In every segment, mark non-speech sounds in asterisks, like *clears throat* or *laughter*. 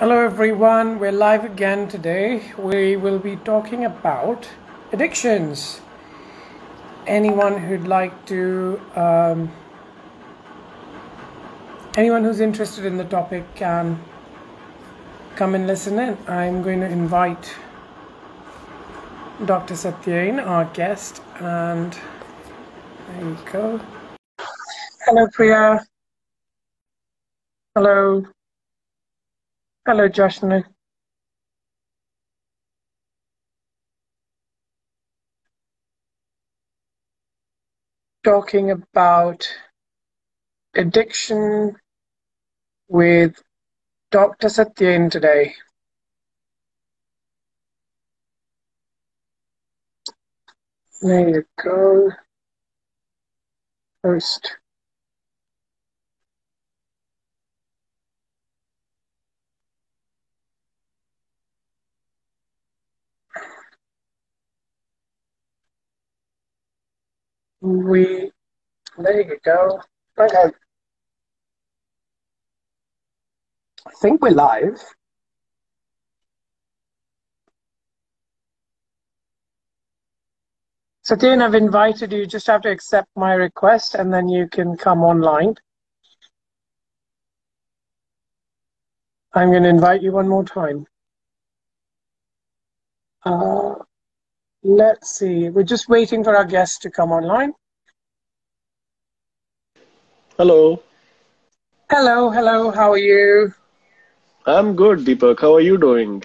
Hello everyone, we're live again today. We will be talking about addictions. Anyone who'd like to, um, anyone who's interested in the topic can come and listen in. I'm going to invite Dr. Satyen, our guest, and there you go. Hello Priya. Hello. Hello, Joshna. Talking about addiction with Dr. Satyen today. There you go. First. We, there you go. Okay. I think we're live. Satyen, I've invited you. Just have to accept my request and then you can come online. I'm going to invite you one more time. Uh, let's see. We're just waiting for our guests to come online. Hello. Hello, hello. How are you? I'm good, Deepak. How are you doing?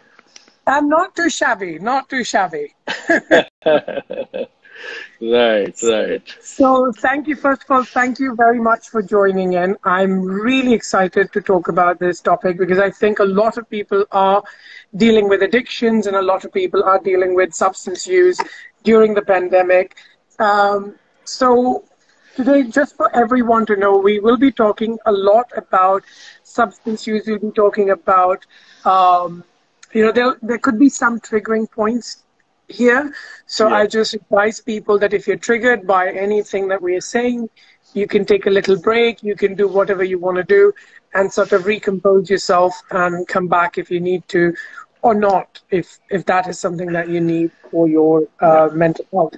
I'm not too shabby. Not too shabby. *laughs* *laughs* right, right. So, thank you, first of all, thank you very much for joining in. I'm really excited to talk about this topic because I think a lot of people are dealing with addictions and a lot of people are dealing with substance use during the pandemic. Um, so, today, just for everyone to know, we will be talking a lot about substance use. We'll be talking about, um, you know, there, there could be some triggering points here. So Yeah. I just advise people that if you're triggered by anything that we are saying, you can take a little break, you can do whatever you want to do, and sort of recompose yourself and come back if you need to, or not, if if that is something that you need for your uh, mental health.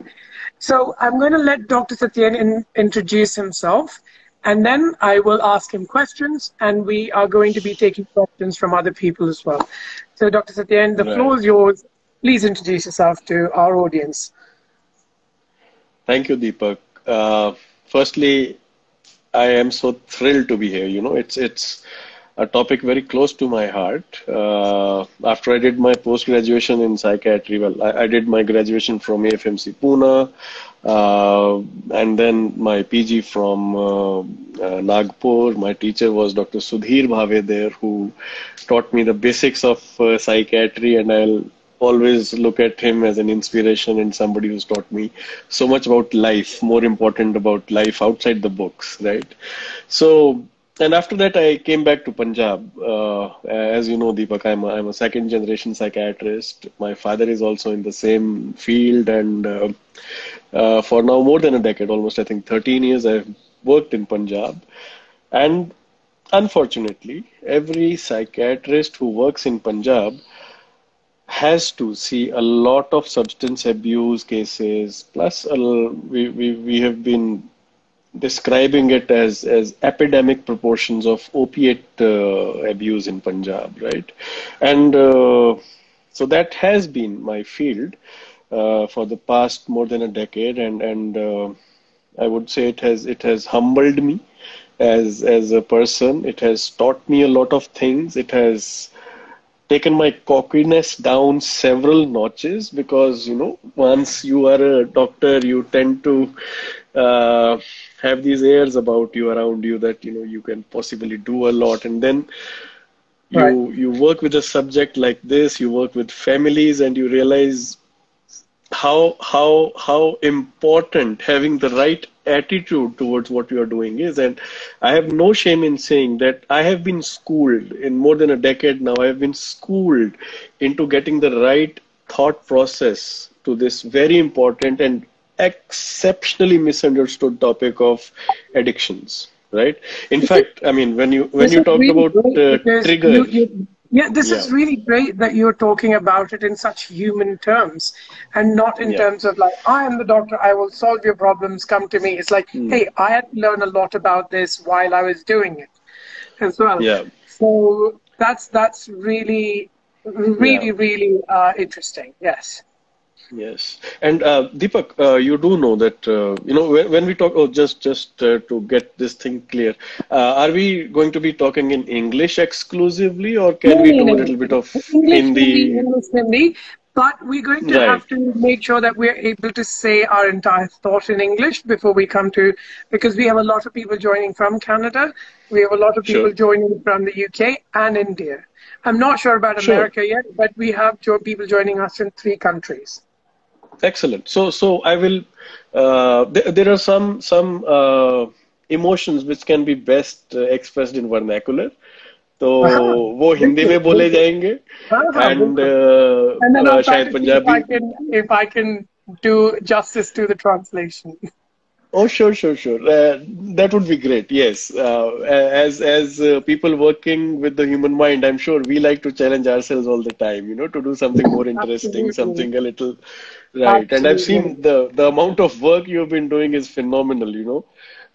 So I'm going to let Dr. Satyen in, introduce himself, and then I will ask him questions, and we are going to be taking questions from other people as well. So, Dr. Satyen, the Right. floor is yours. Please introduce yourself to our audience. Thank you, Deepak. Uh, firstly, I am so thrilled to be here. You know, it's it's a topic very close to my heart. Uh, after I did my post graduation in psychiatry, well, I, I did my graduation from AFMC Pune, uh, and then my PG from uh, uh, Nagpur. My teacher was Dr. Sudhir Bhave there, who taught me the basics of uh, psychiatry, and I'll always look at him as an inspiration and somebody who's taught me so much about life, more important about life outside the books, right? So, and after that, I came back to Punjab. Uh, as you know, Deepak, I'm a, I'm a second generation psychiatrist. My father is also in the same field, and uh, uh, for now more than a decade, almost I think 13 years, I've worked in Punjab. And unfortunately, every psychiatrist who works in Punjab has to see a lot of substance abuse cases. Plus, we, we, we have been describing it as, as epidemic proportions of opiate uh, abuse in Punjab, right? And uh, so that has been my field uh, for the past more than a decade, and and uh, I would say it has it has humbled me as as a person. It has taught me a lot of things. It has taken my cockiness down several notches because you know once you are a doctor you tend to uh, have these airs about you around you that you know you can possibly do a lot and then you Right. you work with a subject like this you work with families and you realize how how how important having the right attitude towards what you are doing is and i have no shame in saying that i have been schooled in more than a decade now i have been schooled into getting the right thought process to this very important and exceptionally misunderstood topic of addictions right? In fact i mean when you when you talked about uh, because trigger you, you, Yeah, this yeah. is really great that you're talking about it in such human terms and not in yeah. terms of like, I am the doctor, I will solve your problems, come to me. It's like, mm. hey, I had to learn a lot about this while I was doing it as well. Yeah. So that's that's really, really, yeah. really uh, interesting. Yes. Yes, and uh, Deepak, uh, you do know that uh, you know when, when, we talk. Oh, just just uh, to get this thing clear, uh, are we going to be talking in English exclusively, or can no, we do no, a little bit of Hindi? English, but we're going to right. have to make sure that we're able to say our entire thought in English before we come to, because we have a lot of people joining from Canada, we have a lot of people sure. joining from the UK and India. I'm not sure about America sure. yet, but we have people joining us in three countries. Excellent. So, so I will. Uh, th- there are some some uh, emotions which can be best uh, expressed in vernacular. तो वो हिंदी में बोले जाएंगे and शायद Punjabi if I can do justice to the translation Oh, sure, sure, sure. Uh, that would be great. Yes, uh, as as uh, people working with the human mind, I'm sure we like to challenge ourselves all the time. You know, to do something more interesting, something a little right. Absolutely. And I've seen the the amount of work you've been doing is phenomenal. You know,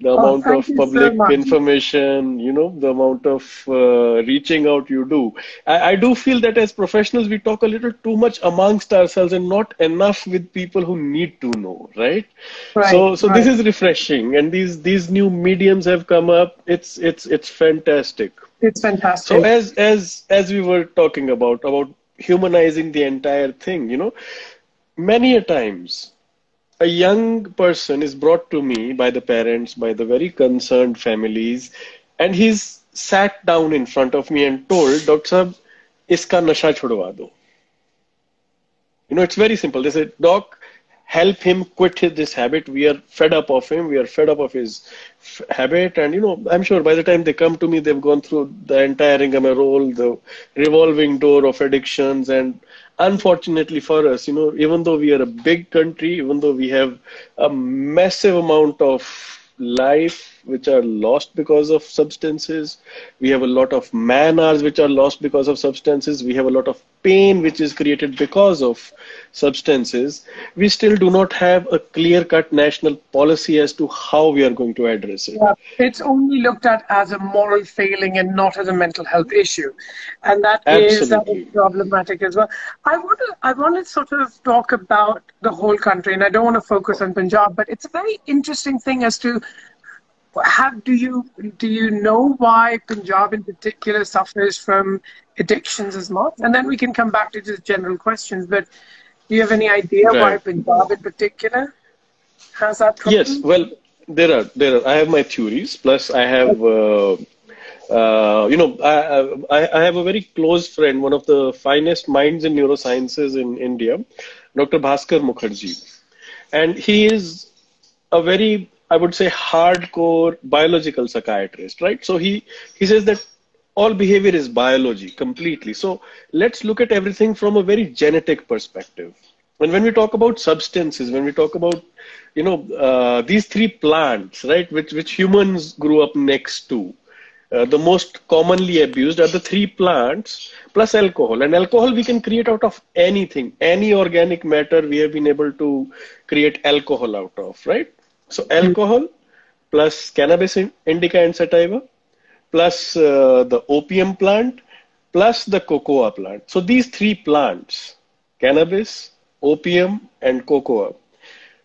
the oh, amount of public so information you know the amount of uh, reaching out you do. I, I, do feel that as professionals we talk a little too much amongst ourselves and not enough with people who need to know right, right so so right. this is refreshing and these these new mediums have come up. It's it's it's fantastic. It's fantastic. So as as as we were talking about about humanizing the entire thing you know many a times a young person is brought to me by the parents, by the very concerned families, and he's sat down in front of me and told, Dr. Sahab, iska nasha chhodwa do. You know, it's very simple. They said, Doc, help him quit this habit. We are fed up of him. We are fed up of his f- habit. And, you know, I'm sure by the time they come to me, they've gone through the entire rigmarole, the revolving door of addictions and unfortunately for us, you know, even though we are a big country, even though we have a massive amount of life which are lost because of substances, we have a lot of man hours which are lost because of substances, we have a lot of pain which is created because of substances, we still do not have a clear cut national policy as to how we are going to address it. Yeah, it's only looked at as a moral failing and not as a mental health issue. And that is, that is problematic as well. I want to I want to sort of talk about the whole country, and I don't want to focus on Punjab, but it's a very interesting thing as to have do you do you know why Punjab in particular suffers from addictions as much? And then we can come back to just general questions. But do you have any idea right. why Punjab in particular has that problem? Yes, well, there are there are. I have my theories. Plus, I have. Uh, uh, you know, I, I, I have a very close friend, one of the finest minds in neurosciences in India, Dr. Bhaskar Mukherjee. And he is a very I would say hardcore biological psychiatrist, right? So he he says that all behavior is biology completely. So let's look at everything from a very genetic perspective. And when we talk about substances, when we talk about you know uh, these three plants, right, which which humans grew up next to, uh, the most commonly abused are the three plants plus alcohol. And alcohol we can create out of anything, any organic matter we have been able to create alcohol out of, right? So alcohol plus cannabis indica and sativa plus uh, the opium plant plus the cocoa plant. So these three plants, cannabis, opium and cocoa,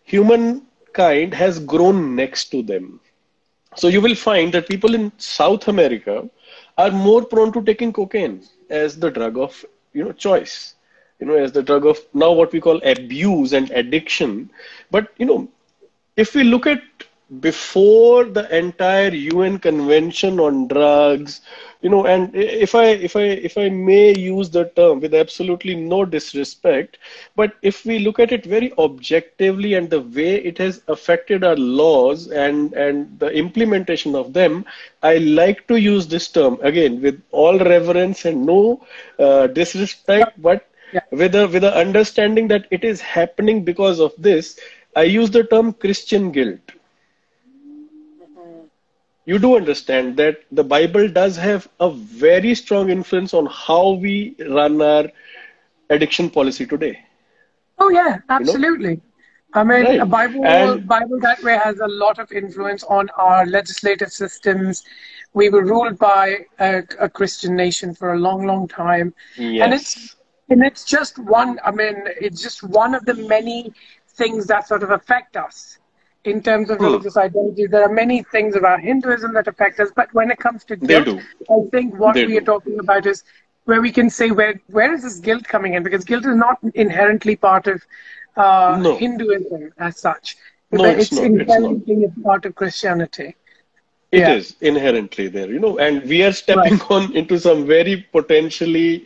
humankind has grown next to them. So you will find that people in South America are more prone to taking cocaine as the drug of you know choice you know as the drug of now what we call abuse and addiction but you know if we look at before the entire UN convention on drugs, you know, and if I if I if I may use the term with absolutely no disrespect, but if we look at it very objectively and the way it has affected our laws and and the implementation of them, I like to use this term again with all reverence and no uh, disrespect, but yeah. with a with a understanding that it is happening because of this I use the term Christian guilt. you do understand that the Bible does have a very strong influence on how we run our addiction policy today. Oh yeah, absolutely. You know? I mean, right. Bible and, Bible that way has a lot of influence on our legislative systems. We were ruled by a, a Christian nation for a long, long time, yes. and it's and it's just one. I mean, it's just one of the many things that sort of affect us in terms of hmm. religious identity. There are many things about Hinduism that affect us, but when it comes to guilt, I think what they we do. are talking about is where we can say where where is this guilt coming in? Because guilt is not inherently part of uh, no. Hinduism as such. No, it's, it's not. inherently it's a part of Christianity. It yeah. is inherently there, you know, and we are stepping right. *laughs* on into some very potentially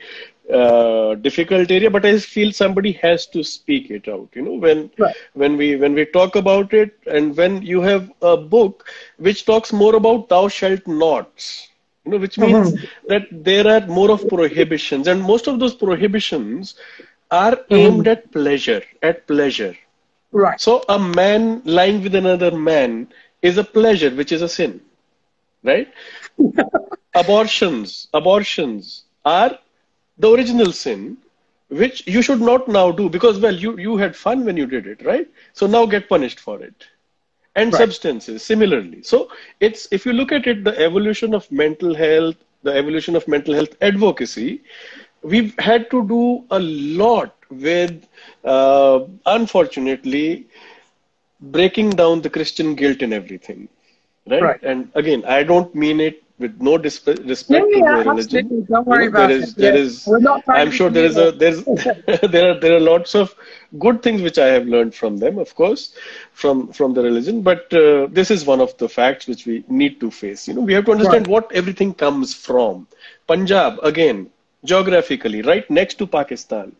uh, difficult area, but I feel somebody has to speak it out. You know, when right. when we when we talk about it, and when you have a book which talks more about thou shalt nots, you know, which means mm-hmm. that there are more of prohibitions, and most of those prohibitions are mm-hmm. aimed at pleasure, at pleasure. Right. So a man lying with another man is a pleasure, which is a sin, right? *laughs* abortions, abortions are the original sin, which you should not now do because well, you you had fun when you did it, right? So now get punished for it. And Right. substances similarly. So it's if you look at it, the evolution of mental health, the evolution of mental health advocacy, we've had to do a lot with, uh, unfortunately, breaking down the Christian guilt in everything, right? Right. And again, I don't mean it with no disp- respect Yeah, to yeah, the religion. Don't worry You know, about there is, it. there is. I'm sure there is a there's *laughs* there are there are lots of good things which I have learned from them, of course, from from the religion. But uh, this is one of the facts which we need to face. You know, we have to understand Right. what everything comes from. Punjab again, geographically, right next to Pakistan,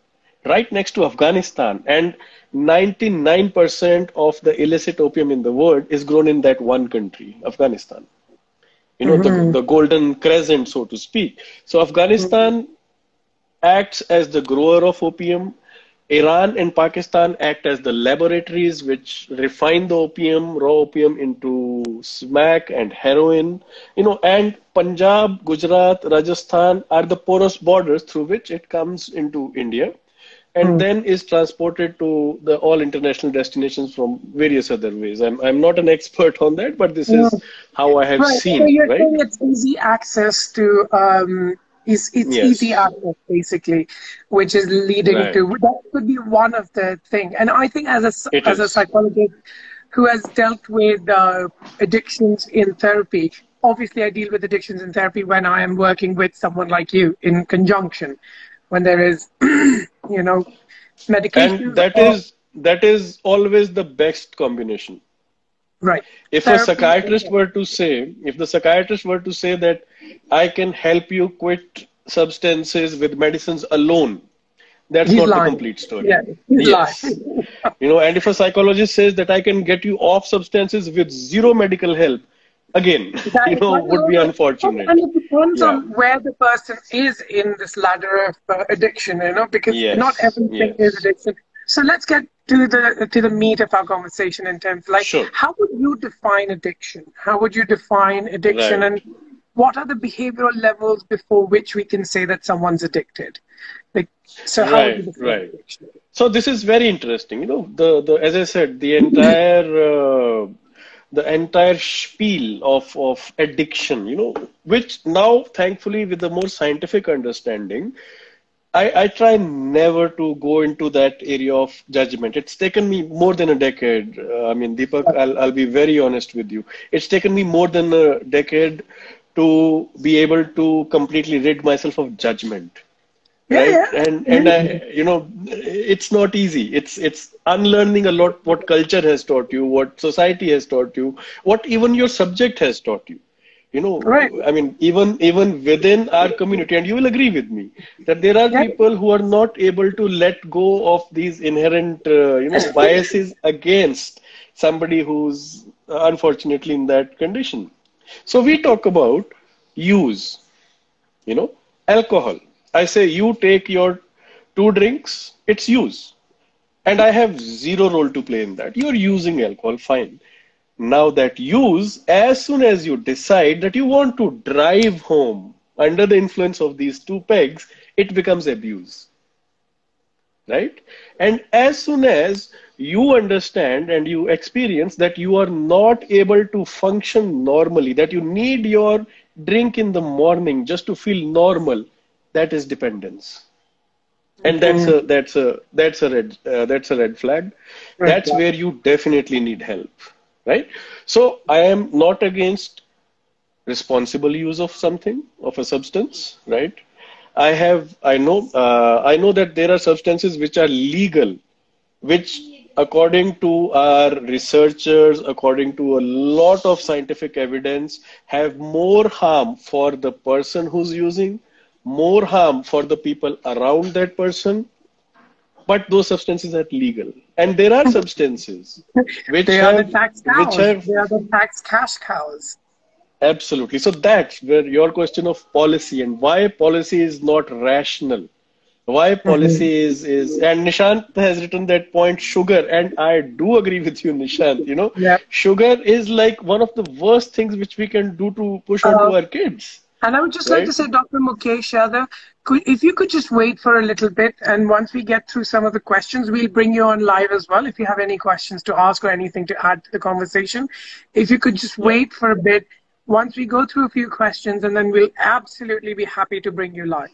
right next to Afghanistan, and 99% of the illicit opium in the world is grown in that one country, Afghanistan you know, Mhm. the, the golden crescent, so to speak. So Afghanistan acts as the grower of opium. Iran and Pakistan act as the laboratories which refine the opium, raw opium into smack and heroin. You know, and Punjab, Gujarat, Rajasthan are the porous borders through which it comes into India and Hmm. then is transported to the all international destinations from various other ways. I'm I'm not an expert on that, but this is how I have right. seen. So you're right? saying it's easy access to um, it's, it's Yes. easy access basically, which is leading Right. to that could be one of the thing. And I think as a It as a psychologist who has dealt with uh, addictions in therapy, obviously I deal with addictions in therapy when I am working with someone like you in conjunction, when there is *clears throat* you know medication. and that is that is always the best combination. right. If a Therapy- psychiatrist were to say, if the psychiatrist were to say that I can help you quit substances with medicines alone, that's He's not lying. the complete story. Yeah, Yes. You know, and if a psychologist says that I can get you off substances with zero medical help, again, That *laughs* you know, would be unfortunate. And it depends on where the person is in this ladder of uh, addiction, you know, because Yes, not everything yes. is addiction. So let's get to the to the meat of our conversation in terms like Sure. how would you define addiction? How would you define addiction Right. and what are the behavioral levels before which we can say that someone's addicted? Like, so how would you Right, define right. addiction? So this is very interesting. You know, the, the as I said, the entire uh, the entire spiel of of addiction. You know, which now, thankfully, with the more scientific understanding, I, I try never to go into that area of judgment. It's taken me more than a decade. Uh, I mean, Deepak, I'll, I'll be very honest with you. It's taken me more than a decade to be able to completely rid myself of judgment right? yeah. and and I, you know it's not easy. It's it's unlearning a lot what culture has taught you what society has taught you what even your subject has taught you. You know Right. i mean even even within our community and you will agree with me that there are Yeah. people who are not able to let go of these inherent uh, you know biases against somebody who's uh, unfortunately in that condition. So we talk about use you know alcohol i say you take your two drinks it's use and i have zero role to play in that you're using alcohol fine now that use, as soon as you decide that you want to drive home under the influence of these two pegs, it becomes abuse. Right? And as soon as you understand and you experience that you are not able to function normally, that you need your drink in the morning just to feel normal, that is dependence. And that's a that's a that's a red uh, that's a red flag. That's where you definitely need help, right? So I am not against responsible use of something of a substance, right? I have I know uh, I know that there are substances which are legal, which according to our researchers, according to a lot of scientific evidence, have more harm for the person who's using, more harm for the people around that person. But those substances are legal, and there are substances *laughs* which they have, are the tax cows. Which have, they are the tax cash cows. Absolutely. So that's where your question of policy and why policy is not rational why policy mm-hmm. is is and nishant has written that point sugar and i do agree with you nishant you know yeah. sugar is like one of the worst things which we can do to push uh, onto our kids and i would just right? like to say dr mukesh yadav if you could just wait for a little bit and once we get through some of the questions we'll bring you on live as well if you have any questions to ask or anything to add to the conversation if you could just wait for a bit once we go through a few questions and then we'll absolutely be happy to bring you live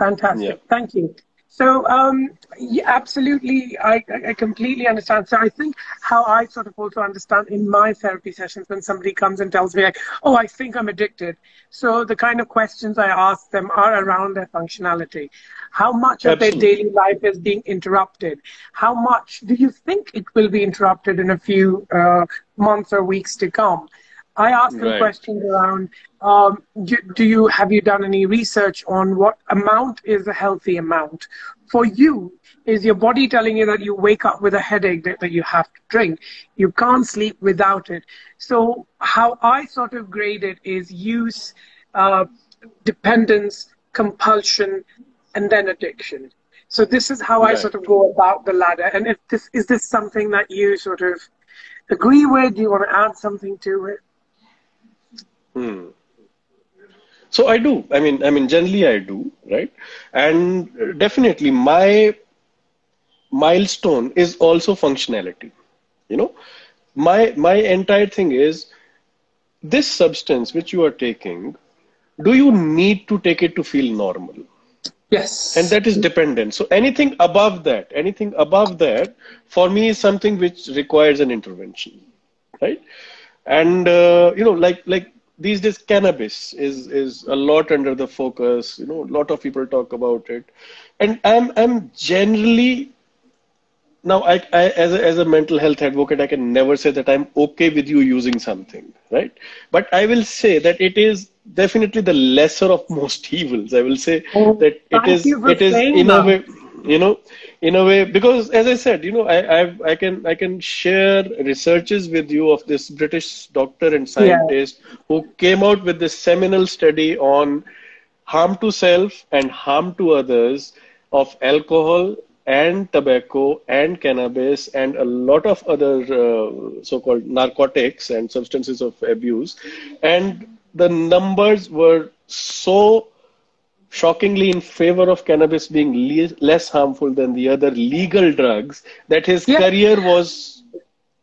Fantastic. Yeah. Thank you. So, um, yeah, absolutely, I, I completely understand. So, I think how I sort of also understand in my therapy sessions when somebody comes and tells me, like, oh, I think I'm addicted. So, the kind of questions I ask them are around their functionality. How much absolutely. of their daily life is being interrupted? How much do you think it will be interrupted in a few uh, months or weeks to come? I asked them right. questions around um, do, do, you have you done any research on what amount is a healthy amount for you? Is your body telling you that you wake up with a headache that, that you have to drink? You can't sleep without it. So how I sort of grade it is use, uh, dependence, compulsion, and then addiction. So this is how right. I sort of go about the ladder. And if this is this something that you sort of agree with? Do you want to add something to it? Hmm. So I do. I mean, I mean, generally I do, right? And definitely my milestone is also functionality. You know, my my entire thing is this substance which you are taking. Do you need to take it to feel normal? Yes. And that is dependent. So anything above that, anything above that, for me is something which requires an intervention, right? And uh, you know, like like these days cannabis is is a lot under the focus. You know a lot of people talk about it. And i'm i'm generally now I, I as a, as a mental health advocate i can never say that i'm okay with you using something right? But i will say that it is definitely the lesser of most evils. I will say oh, that it is it is in that. a way you know in a way because as i said you know I, I've, i can i can share researches with you of this british doctor and scientist yeah. who came out with this seminal study on harm to self and harm to others of alcohol and tobacco and cannabis and a lot of other uh, so-called narcotics and substances of abuse and the numbers were so shockingly in favor of cannabis being le- less harmful than the other legal drugs that his yeah. career was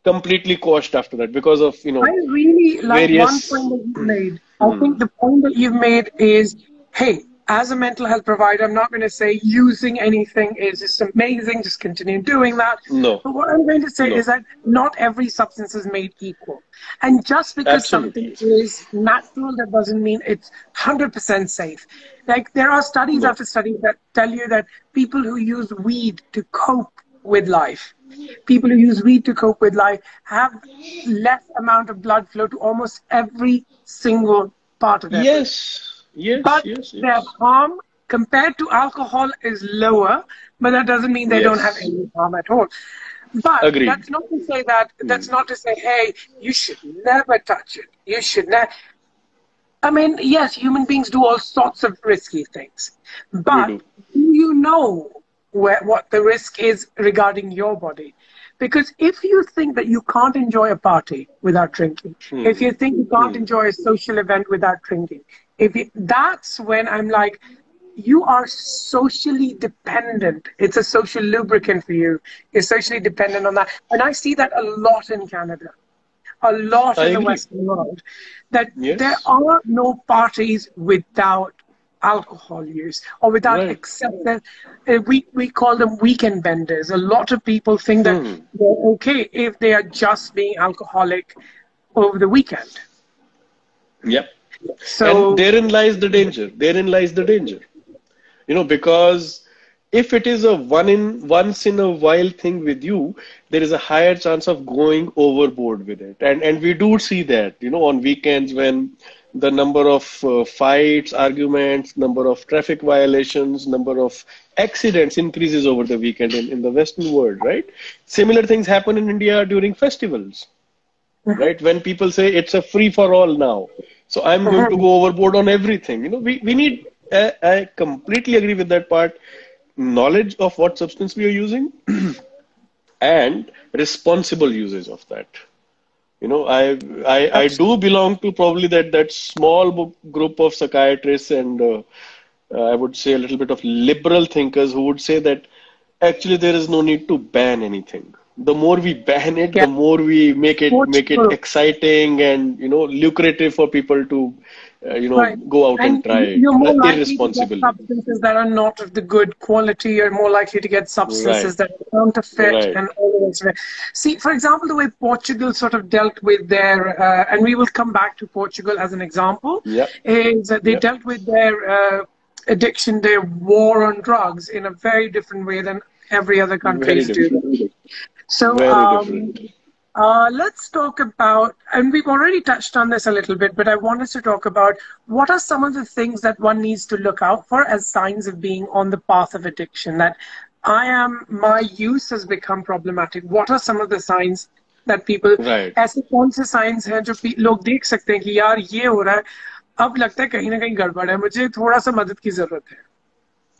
completely quashed after that because of you know i really like various... one point that you made i mm. think the point that you've made is hey as a mental health provider, I'm not going to say using anything is just amazing, just continue doing that. No. But what I'm going to say no. is that not every substance is made equal. And just because Absolutely. something is natural, that doesn't mean it's 100% safe. Like there are studies no. after studies that tell you that people who use weed to cope with life, people who use weed to cope with life have less amount of blood flow to almost every single part of their yes. Body. Yes, but yes, yes. their harm compared to alcohol is lower, but that doesn't mean they yes. don't have any harm at all. But Agreed. that's not to say that that's not to say, hey, you should never touch it. You should never. I mean, yes, human beings do all sorts of risky things, but do. do you know where, what the risk is regarding your body? Because if you think that you can't enjoy a party without drinking, Hmm. if you think you can't Hmm. enjoy a social event without drinking, if you, that's when I'm like, you are socially dependent. It's a social lubricant for you. You're socially dependent on that. And I see that a lot in Canada, a lot I in the. Western world, that Yes. there are no parties without alcohol use or without Right. excessive. Uh, we, we call them weekend benders. A lot of people think that Hmm. they're okay if they are just being alcoholic over the weekend. Yep. So, and therein lies the danger. Therein lies the danger. You know, because if it is a one in once in a while thing with you, there is a higher chance of going overboard with it. And and we do see that, you know, on weekends when the number of uh, fights, arguments, number of traffic violations, number of accidents increases over the weekend in, in the Western world, right? Similar things happen in India during festivals *laughs* right? When people say it's a free for all now, so I'm going to go overboard on everything. You know, we, we need, I, I completely agree with that part, knowledge of what substance we are using *clears throat* and responsible usage of that. You know, I, I, I do belong to probably that, that small group of psychiatrists and uh, uh, I would say a little bit of liberal thinkers who would say that actually there is no need to ban anything. The more we ban it, Yeah. the more we make it make it exciting and you know lucrative for people to uh, you know Right. go out and, and try you're more That's likely to get irresponsible. substances that are not of the good quality. You're more likely to get substances Right. that counterfeit Right. and all of it. See, for example, the way Portugal sort of dealt with their, uh, and we will come back to Portugal as an example, Yeah. is that they dealt with their uh, addiction, their war on drugs in a very different way than every other country do. different. So Very um, different. uh, let's talk about, and we've already touched on this a little bit, but I want us to talk about what are some of the things that one needs to look out for as signs of being on the path of addiction. That I am, my use has become problematic. What are some of the signs that people, Right. ऐसे कौन से signs हैं जो पे- लोग देख सकते हैं कि यार ये हो रहा है अब लगता है कहीं ना कहीं गड़बड़ है मुझे थोड़ा सा मदद की जरूरत है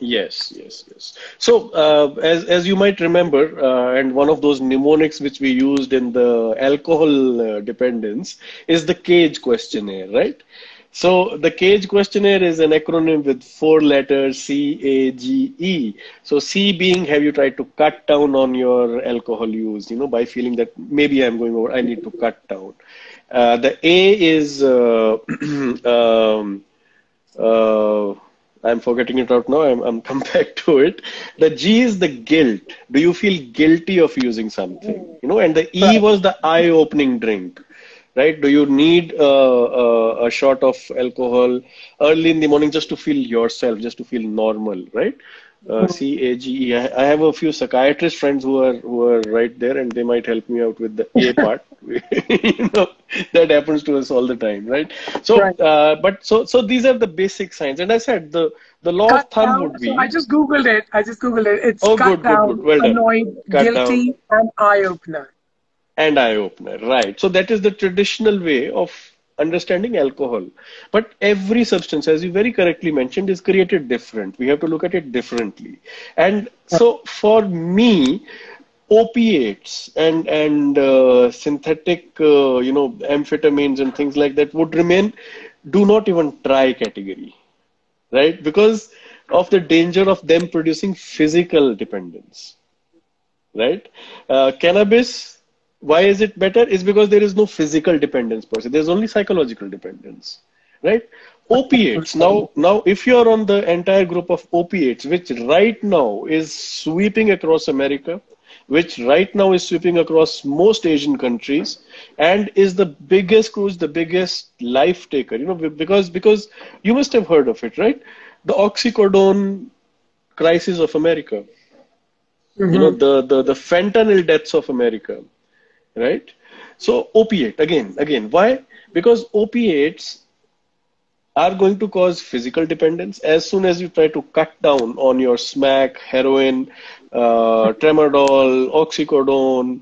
Yes, yes, yes. So, uh, as as you might remember, uh, and one of those mnemonics which we used in the alcohol uh, dependence is the CAGE questionnaire, right? So, the CAGE questionnaire is an acronym with four letters C A G E. So, C being have you tried to cut down on your alcohol use, you know, by feeling that maybe I'm going over, I need to cut down. Uh, the A is uh, *clears throat* um, uh, I'm forgetting it out now. I'm, I'm *laughs* come back to it. The G is the guilt. Do you feel guilty of using something? You know, and the E was the eye-opening drink, right? Do you need uh, uh, a shot of alcohol early in the morning just to feel yourself, just to feel normal, right? Uh, C A G E. I I have a few psychiatrist friends who are who are right there, and they might help me out with the A *laughs* part. *laughs* you know, that happens to us all the time, right? So, Right. uh, but so so these are the basic signs, and I said the the law of thumb down. would be So I just googled it. I just googled it. It's Oh, cut good, good, down, good. Well annoyed, Cut guilty, and eye opener. and eye opener, right? So that is the traditional way of understanding alcohol. But every substance, as you very correctly mentioned, is created different. We have to look at it differently. And so for me, opiates and and uh, synthetic, uh, you know, amphetamines and things like that would remain. Do not even try category, right? Because of the danger of them producing physical dependence right? Uh, cannabis, why is it better? Is because there is no physical dependence per se. There's only psychological dependence, right? Opiates. Now, now, if you're on the entire group of opiates, which right now is sweeping across America, which right now is sweeping across most Asian countries, and is the biggest cruise, the biggest life taker. You know, because because you must have heard of it, right? The oxycodone crisis of America you know mm-hmm. the, the the fentanyl deaths of america right so opiate again again why because opiates are going to cause physical dependence as soon as you try to cut down on your smack heroin uh, *laughs* tramadol oxycodone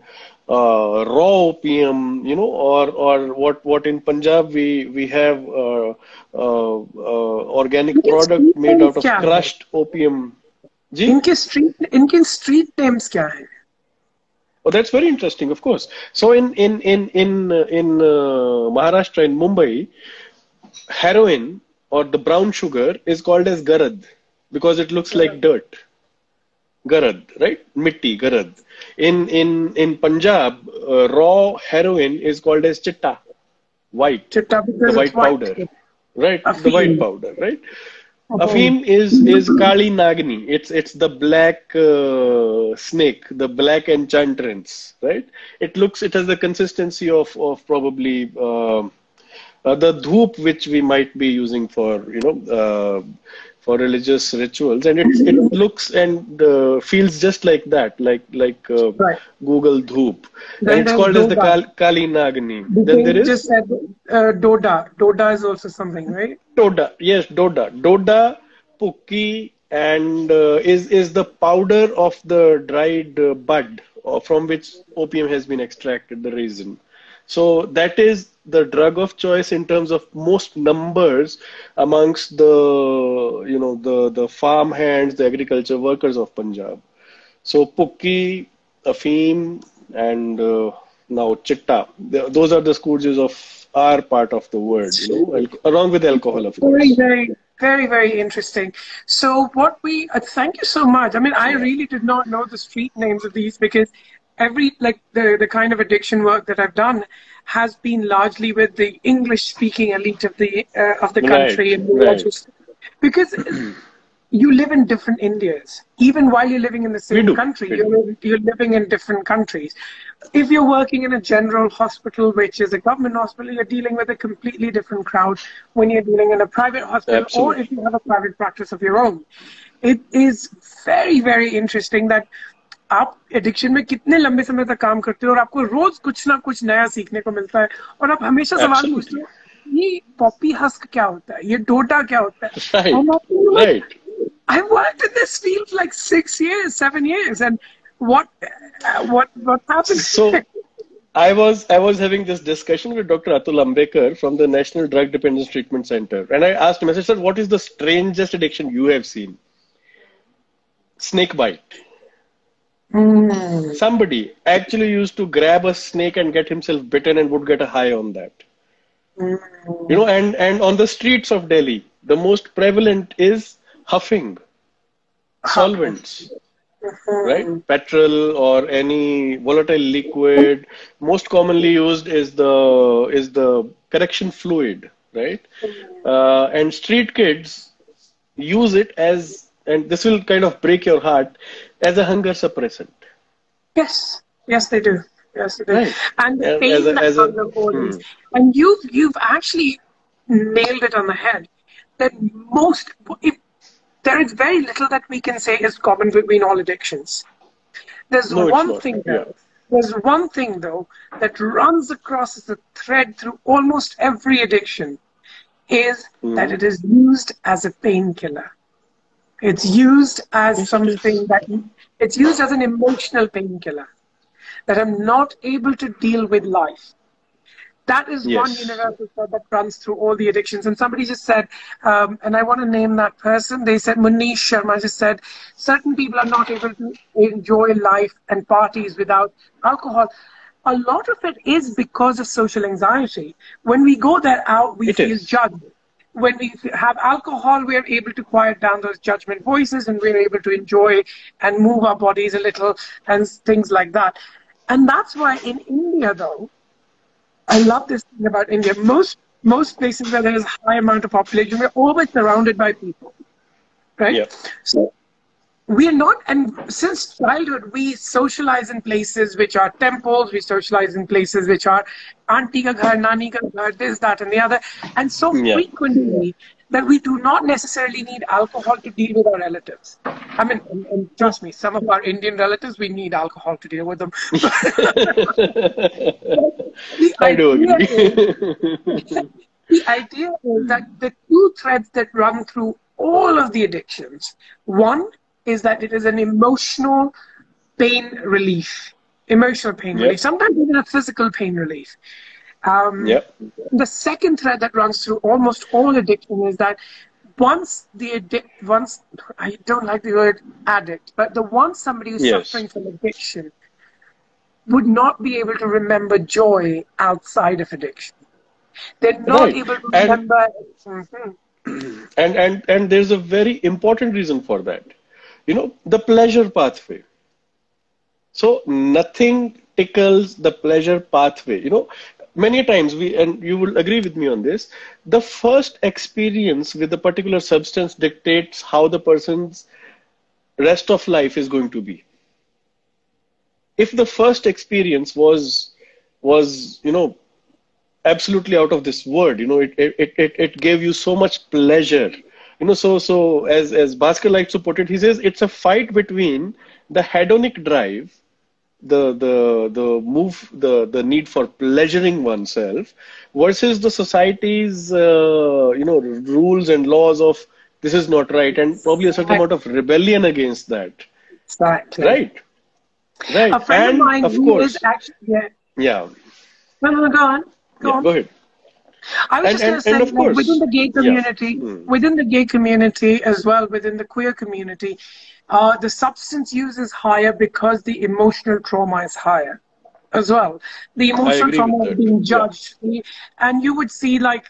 uh, raw opium you know or or what what in punjab we we have uh, uh, uh, organic product made out of क्या है? crushed opium जी इनके street इनके street names क्या है Oh, that's very interesting. Of course. So in in in in uh, in uh, Maharashtra in Mumbai, heroin or the brown sugar is called as garad because it looks like dirt. Garad, right? Mitti, garad. In in in Punjab, uh, raw heroin is called as chitta, white, Chitta the white powder, right? The white powder, right? Oh. Afim is is Kali Nagini. It's it's the black uh, snake, the black enchantress, right? It looks it has the consistency of of probably um uh, the dhoop which we might be using for you know uh, for religious rituals, and it it looks and uh, feels just like that, like like uh, Right. Google dhoop, Then and it's called as the Kal- Kali Nagini. The Then there is just said uh, Doda. Doda is also something, right? Doda, yes, Doda. Doda, Bhukki, and uh, is is the powder of the dried uh, bud uh, from which opium has been extracted, the resin. So that is the drug of choice in terms of most numbers amongst the you know the the farm hands, the agriculture workers of Punjab. So Bhukki, Afim, and uh, now Chitta. Those are the scourges of our part of the world, you know, al- along with alcohol, of course. Very, very, very, very interesting. So, what we uh, thank you so much. I mean, I really did not know the street names of these because every like the the kind of addiction work that I've done has been largely with the English speaking elite of the uh, of the Right, country and right. just because you live in different Indias. Even while you're living in the same country, you're, you're living in different countries. If you're working in a general hospital, which is a government hospital, you're dealing with a completely different crowd when you're dealing in a private hospital, or if you have a private practice of your own. It is very, very interesting that आप addiction में कितने लंबे समय तक काम करते हो और आपको रोज कुछ ना कुछ नया सीखने को मिलता है और आप हमेशा सवाल पूछते हो ये पॉपी हस्क क्या होता है ये डोटा क्या होता है Right, right. I've worked in this field like six years, seven years, and what, uh, what, what happened? So I was I was having this discussion with Dr. Atul Ambekar from the National Drug Dependence Treatment Center, and I asked him, I said, "Sir, what is the strangest addiction you have seen?" Snake bite. Mm. Somebody actually used to grab a snake and get himself bitten and would get a high on that. Mm. You know, and and on the streets of Delhi, the most prevalent is huffing solvents. right? Petrol or any volatile liquid. Most commonly used is the is the correction fluid, right? Uh, and street kids use it as, and this will kind of break your heart, as a hunger suppressant. Yes, yes, they do. Yes, they do. Right. And the pain as a- that as comes of all hmm. And you've you've actually nailed it on the head. That most, if there is very little that we can say is common between all addictions. There's No, one thing Yeah. though. There's one thing though that runs across as a thread through almost every addiction is that Hmm. it is used as a painkiller. It's used as Yes, something that it's used as an emotional painkiller. That I'm not able to deal with life. That is one universal thread that runs through all the addictions. And somebody just said, um, and I want to name that person. They said, Munish Sharma just said, certain people are not able to enjoy life and parties without alcohol. A lot of it is because of social anxiety. When we go there out, we It feel is. judged. When we have alcohol, we are able to quiet down those judgment voices and we're able to enjoy and move our bodies a little and things like that. And that's why in India, though, I love this thing about India. Most most places where there is a high amount of population, we're always surrounded by people, right? Yeah. So we are not, and since childhood, we socialize in places which are temples. We socialize in places which are auntie ka ghar, nani ka ghar, this, that, and the other, and so Yeah. frequently that we do not necessarily need alcohol to deal with our relatives. I mean, and, and trust me, some of our Indian relatives, we need alcohol to deal with them. *laughs* The I do agree. *laughs* the idea is that the two threads that run through all of the addictions one is that it is an emotional pain relief emotional pain Yep. relief sometimes even a physical pain relief um, yep. the second thread that runs through almost all addiction is that once the addict once i don't like the word addict but the once somebody who's Yes. suffering from addiction would not be able to remember joy outside of addiction. They're not Right. able to And- remember. Mhm. and and and there's a very important reason for that you know the pleasure pathway. So nothing tickles the pleasure pathway. You know many times we and you will agree with me on this the first experience with a particular substance dictates how the person's rest of life is going to be. If the first experience was was you know absolutely out of this world you know it it, it, it gave you so much pleasure you know so so as as Bhaskar likes to put it he says it's a fight between the hedonic drive the the the move the the need for pleasuring oneself versus the society's uh, you know rules and laws of this is not right and probably a certain amount of rebellion against that Exactly. right right A friend and of mine of course is actually yeah. yeah No, no, go on. Go yeah on. go ahead I was And- just going and- to say, and like, within the gay yeah. community, Mm. within the gay community as well, within the queer community, uh, the substance use is higher because the emotional trauma is higher as well. The emotional trauma of being yeah. judged, and you would see like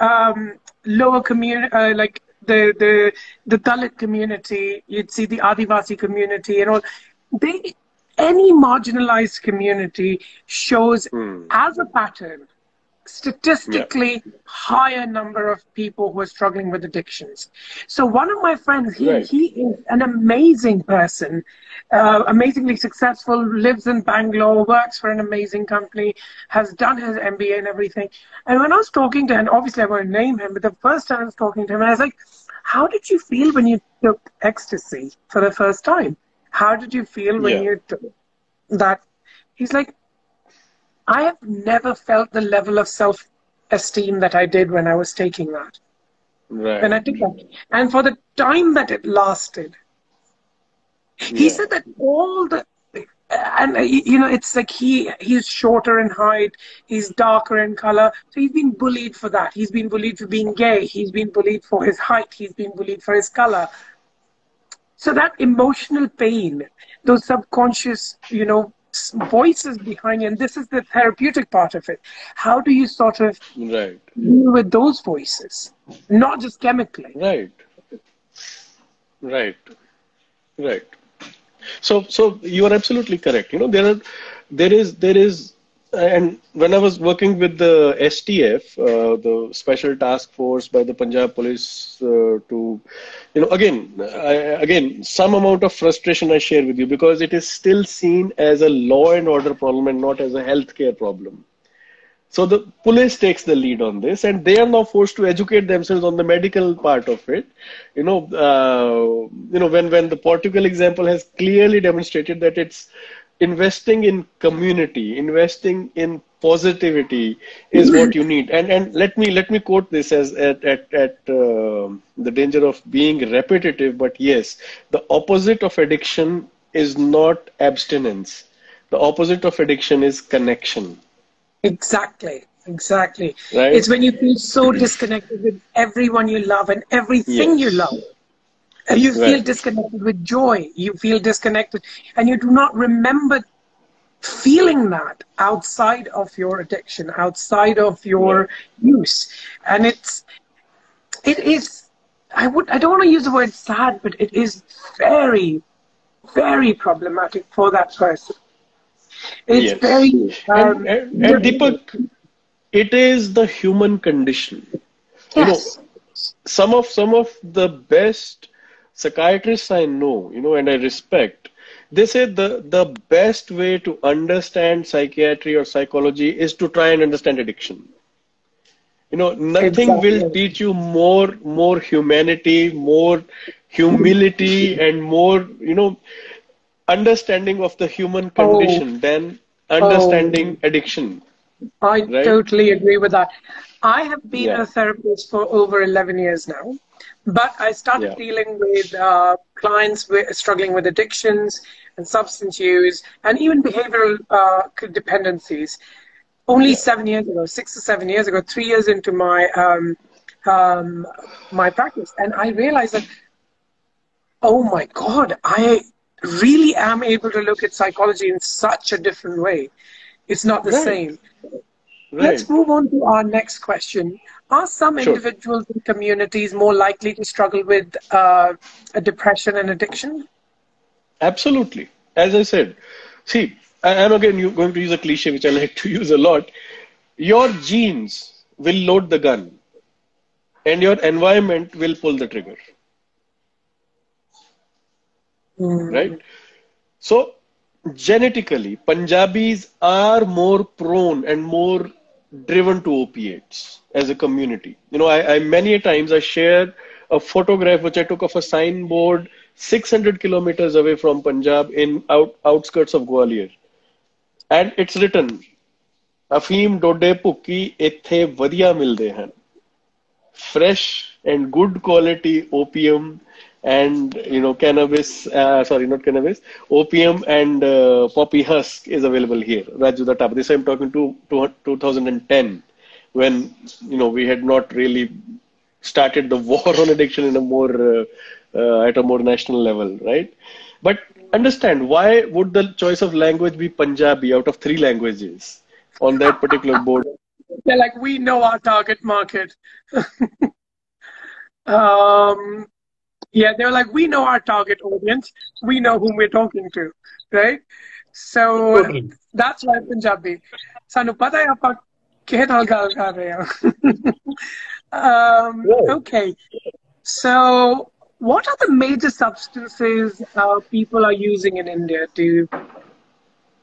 um, lower community, uh, like the the the Dalit community. You'd see the Adivasi community and all. They any marginalized community shows Hmm. as a pattern statistically higher number of people who are struggling with addictions. So one of my friends, he, Right. he is an amazing person, uh, amazingly successful, lives in Bangalore, works for an amazing company, has done his MBA and everything. And when I was talking to him, obviously I won't name him, but the first time I was talking to him, I was like, how did you feel when you took ecstasy for the first time? How did you feel when Yeah. you took that? He's like, I have never felt the level of self esteem that I did when I was taking that. right When I took that. And for the time that it lasted, he Yeah. said that all the and uh, you know it's like he he's shorter in height he's darker in color so he's been bullied for that he's been bullied for being gay he's been bullied for his height he's been bullied for his color so that emotional pain those subconscious you know voices behind you and this is the therapeutic part of it how do you sort of right deal with those voices not just chemically Right. Right. Right. So so you are absolutely correct. You know, there are there is there is and when I was working with the STF, uh, the Special Task Force by the Punjab Police, uh, to, you know, again, I, again, some amount of frustration I share with you because it is still seen as a law and order problem and not as a healthcare problem. So the police takes the lead on this, and they are now forced to educate themselves on the medical part of it. You know, uh, you know when when the Portugal example has clearly demonstrated that it's investing in community, investing in positivity is what you need. And and let me let me quote this as at at at uh, the danger of being repetitive, but yes, the opposite of addiction is not abstinence. The opposite of addiction is connection. Exactly. Exactly. Right. It's when you feel so disconnected with everyone you love and everything you love. And you feel Right. disconnected with joy. You feel disconnected and you do not remember feeling that outside of your addiction, outside of your use. And it's it is I would I don't want to use the word sad, but it is very, very problematic for that person. It's Yes. very um, and, and, and Deepak, it is the human condition. You know, yes. some of some of the best psychiatrists I know, you know, and I respect, they say the the best way to understand psychiatry or psychology is to try and understand addiction. You know, nothing will teach you more more humanity, more humility, *laughs* and more you know understanding of the human oh. condition than understanding oh. addiction. I Right? totally agree with that. I have been Yeah. a therapist for over 11 years now, but I started Yeah. dealing with uh, clients with, struggling with addictions and substance use and even behavioral uh, dependencies only seven years ago, six or seven years ago, three years into my um, um, my practice, and I realized that, oh my God, I really am able to look at psychology in such a different way. It's not the Right. same. Right. Let's move on to our next question. Are some Sure. individuals and communities more likely to struggle with uh, a depression and addiction? Absolutely. As I said, see, I am again going to use a cliche which I like to use a lot. Your genes will load the gun, and your environment will pull the trigger. Right? So, genetically, Punjabis are more prone and more driven to opiates as a community. You know, I, I many a times I share a photograph which I took of a signboard 600 kilometers away from Punjab in out, outskirts of Gwalior. And it's written, ਅਫੀਮ ਡੋਡੇ ਭੁੱਕੀ ਇੱਥੇ ਵਧੀਆ ਮਿਲਦੇ ਹਨ fresh and good quality opium and you know cannabis uh, sorry not cannabis opium and uh, poppy husk is available here raju the top this i'm talking to, to 2010 when you know we had not really started the *laughs* war on addiction in a more uh, uh, at a more national level right? But understand why would the choice of language be punjabi out of three languages on that particular *laughs* board? They're like, we know our target market. *laughs* um, yeah, they're like, we know our target audience. We know whom we're talking to, right? So Totally. that's why Punjabi. ਸਾਨੂੰ ਪਤਾ ਹੈ ਆਪਾਂ ਕਿਹਦੇ ਨਾਲ ਗੱਲ ਕਰ ਰਹੇ ਹਾਂ *laughs* um, Right. okay so what are the major substances uh, people are using in India do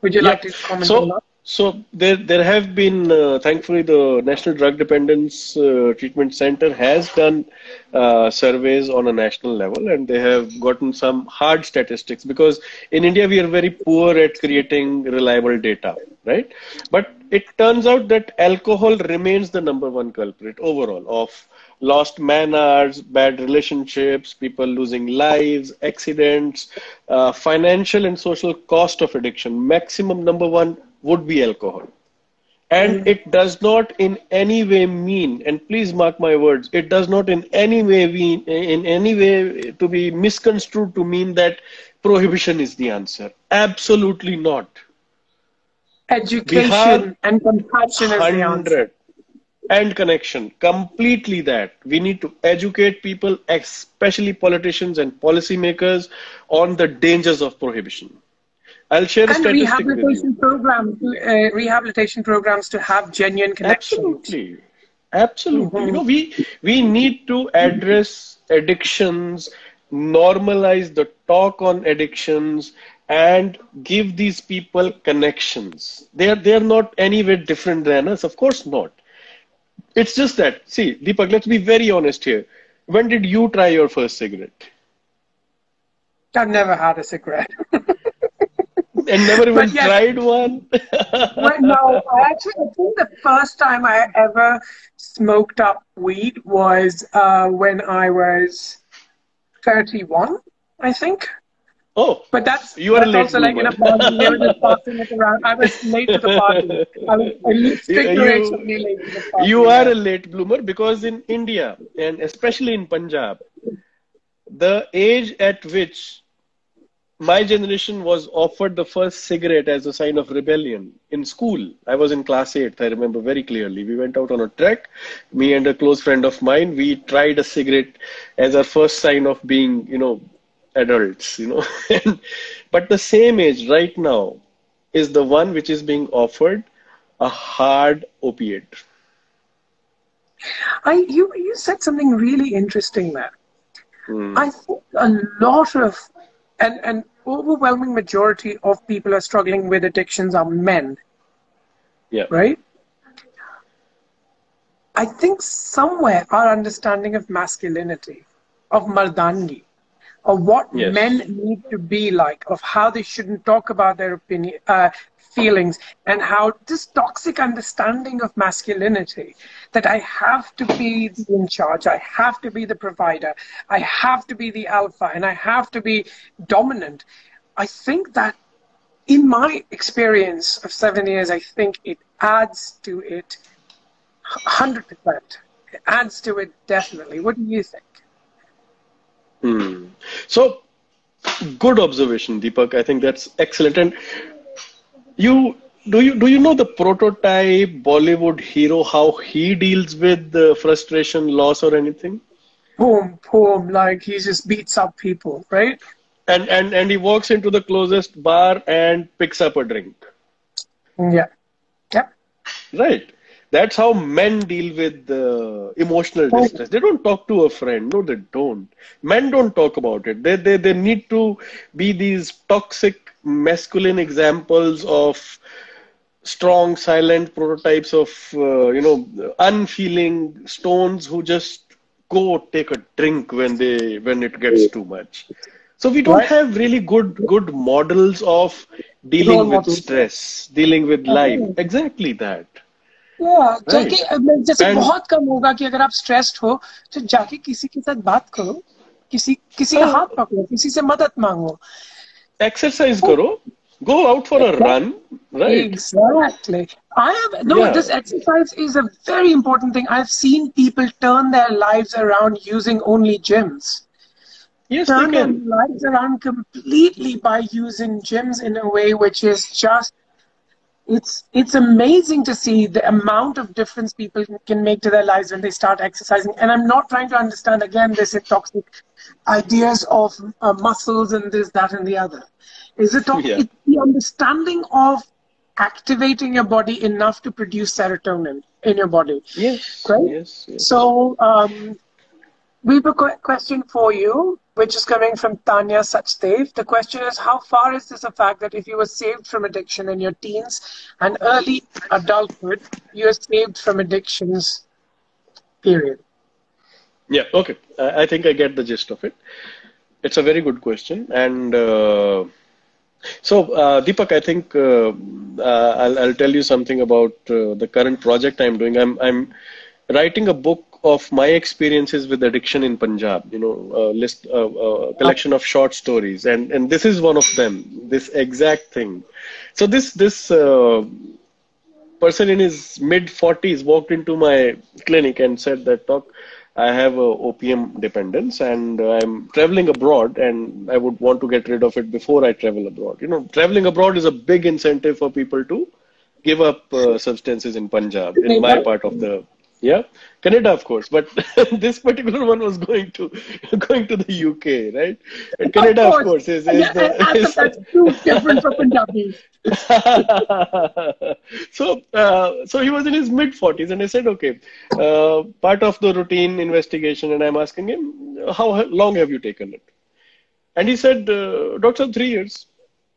would you Yeah. like to comment so, on that so there, there have been, uh, thankfully, the National Drug Dependence uh, Treatment Center has done uh, surveys on a national level, and they have gotten some hard statistics because in India we are very poor at creating reliable data, right? But it turns out that alcohol remains the number one culprit overall of lost man hours, bad relationships, people losing lives, accidents, uh, financial and social cost of addiction. Maximum number one would be alcohol. And hmm. it does not in any way mean, and please mark my words, it does not in any way mean, in any way to be misconstrued to mean that prohibition is the answer. Absolutely not. education Bihar, and compassion is the answer. 100 and connection completely that we need to educate people especially politicians and policymakers on the dangers of prohibition i'll share and rehabilitation programs, uh, rehabilitation programs to have genuine connections. absolutely. Absolutely. You know we we need to address addictions normalize the talk on addictions and give these people connections. They are they are not anywhere different than us. Of course not. It's just that see deepak let's be very honest here. When did you try your first cigarette? I've never had a cigarette. *laughs* and never even yes. tried one *laughs* Well, no, I actually I think the first time I ever smoked up weed was uh, when I was 31, I think. oh But that's You are late also like in a party. They were just passing it around. I was late to the party. *laughs* I was figuratively late to the party. you are a late bloomer because in India and especially in Punjab, the age at which my generation was offered the first cigarette as a sign of rebellion in school. I was in class 8, I remember very clearly. We went out on a trek, me and a close friend of mine, we tried a cigarette as our first sign of being, you know, adults, you know. *laughs* but the same age right now is the one which is being offered a hard opiate. I you you said something really interesting there. Hmm. I think a lot of and an overwhelming majority of people are struggling with addictions are men, Yeah. right? I think somewhere our understanding of masculinity, of mardangi, of what Yes. men need to be like, of how they shouldn't talk about their opinion, uh, feelings, and how this toxic understanding of masculinity that I have to be in charge, I have to be the provider, I have to be the alpha, and I have to be dominant. I think that in my experience of seven years, I think it adds to it 100%. It adds to it definitely. What do you think? Hmm. So, good observation, Deepak. I think that's excellent. And you do you do you know the prototype Bollywood hero how he deals with the frustration, loss, or anything? Boom, boom, like he just beats up people, right? And and and he walks into the closest bar and picks up a drink. Yeah. Yep. Right. That's how men deal with uh, emotional distress. They don't talk to a friend. No, they don't. Men don't talk about it. They, they, they need to be these toxic masculine examples of strong, silent prototypes of, uh, you know, unfeeling stones who just go take a drink when they when it gets too much. So we don't have really good good models of dealing with stress, dealing with life. Exactly that जाके जैसे And, बहुत कम होगा कि अगर आप stressed हो तो जाके किसी के साथ बात करो किसी किसी का हाथ पकड़ो किसी से मदद मांगो एक्सरसाइज करो go out for a run right exactly i have no yeah. this exercise is a very important thing i've seen people turn their lives around using only gyms yes turn their lives around completely by using gyms in a way which is just it's it's amazing to see the amount of difference people can make to their lives when they start exercising. And I'm not trying to understand again this toxic ideas of uh, muscles and this, that, and the other. Is it yeah. it's the understanding of activating your body enough to produce serotonin in your body? Yes. Right. Yes. yes. So um, we have a question for you which is coming from Tanya Sachdev. The question is, how far is this a fact that if you were saved from addiction in your teens and early adulthood, you are saved from addictions, period? Yeah, okay. I think I get the gist of it. It's a very good question. And uh, so, uh, Deepak, I think uh, uh I'll, I'll, tell you something about uh, the current project I'm doing. I'm, I'm writing a book of my experiences with addiction in Punjab. You know, a list, a, collection of short stories, and and this is one of them. This exact thing. So this this uh, person in his mid forties walked into my clinic and said that, "Doc, I have a opium dependence, and I'm traveling abroad, and I would want to get rid of it before I travel abroad. You know, traveling abroad is a big incentive for people to." give up uh, substances in Punjab, in my part of the yeah, Canada, of course, but *laughs* this particular one was going to *laughs* going to the UK, right? And Canada, of course, of course is, is, the, is that's different from Punjabi. *laughs* so, uh, so he was in his mid forties, and I said, okay, uh, part of the routine investigation, and I'm asking him, how long have you taken it? And he said, uh, Doctor, three years.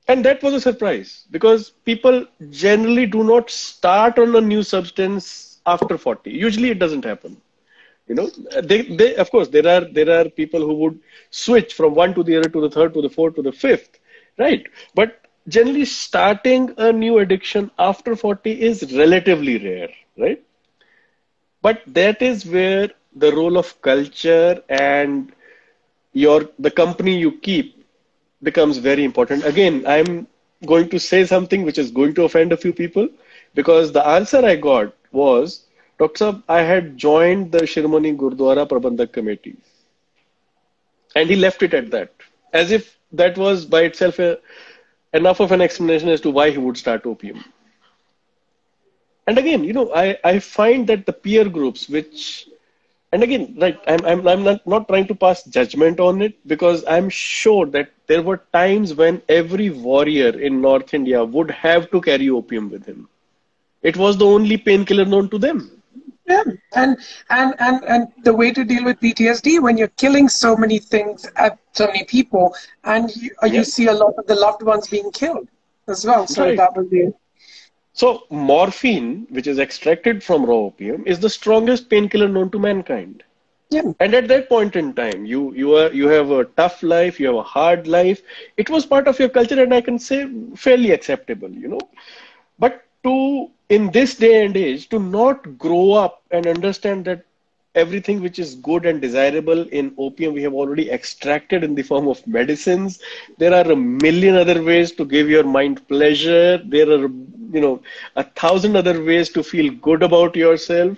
And that was a surprise because people generally do not start on a new substance after 40 usually it doesn't happen. You know they, they of course there are there are people who would switch from one to the other to the third to the fourth to the fifth right? But generally starting a new addiction after 40 is relatively rare right? But that is where the role of culture and your the company you keep becomes very important. Again i'm going to say something which is going to offend a few people because the answer i got was, Dr. Saab, I had joined the Shiromani Gurdwara Prabandhak Committee. And he left it at that, as if that was by itself a, enough of an explanation as to why he would start opium. And again, you know, I, I find that the peer groups, which, and again, right, I'm, I'm, I'm not, not trying to pass judgment on it because I'm sure that there were times when every warrior in North India would have to carry opium with him it was the only painkiller known to them. Yeah, and and and and the way to deal with PTSD when you're killing so many things at so many people, and you, uh, you see a lot of the loved ones being killed as well. So right. that would be. So morphine, which is extracted from raw opium, is the strongest painkiller known to mankind. Yeah. And at that point in time, you you are you have a tough life, you have a hard life. It was part of your culture, and I can say fairly acceptable, you know. But to in this day and age to not grow up and understand that everything which is good and desirable in opium we have already extracted in the form of medicines. There are a million other ways to give your mind pleasure. There are you know a thousand other ways to feel good about yourself.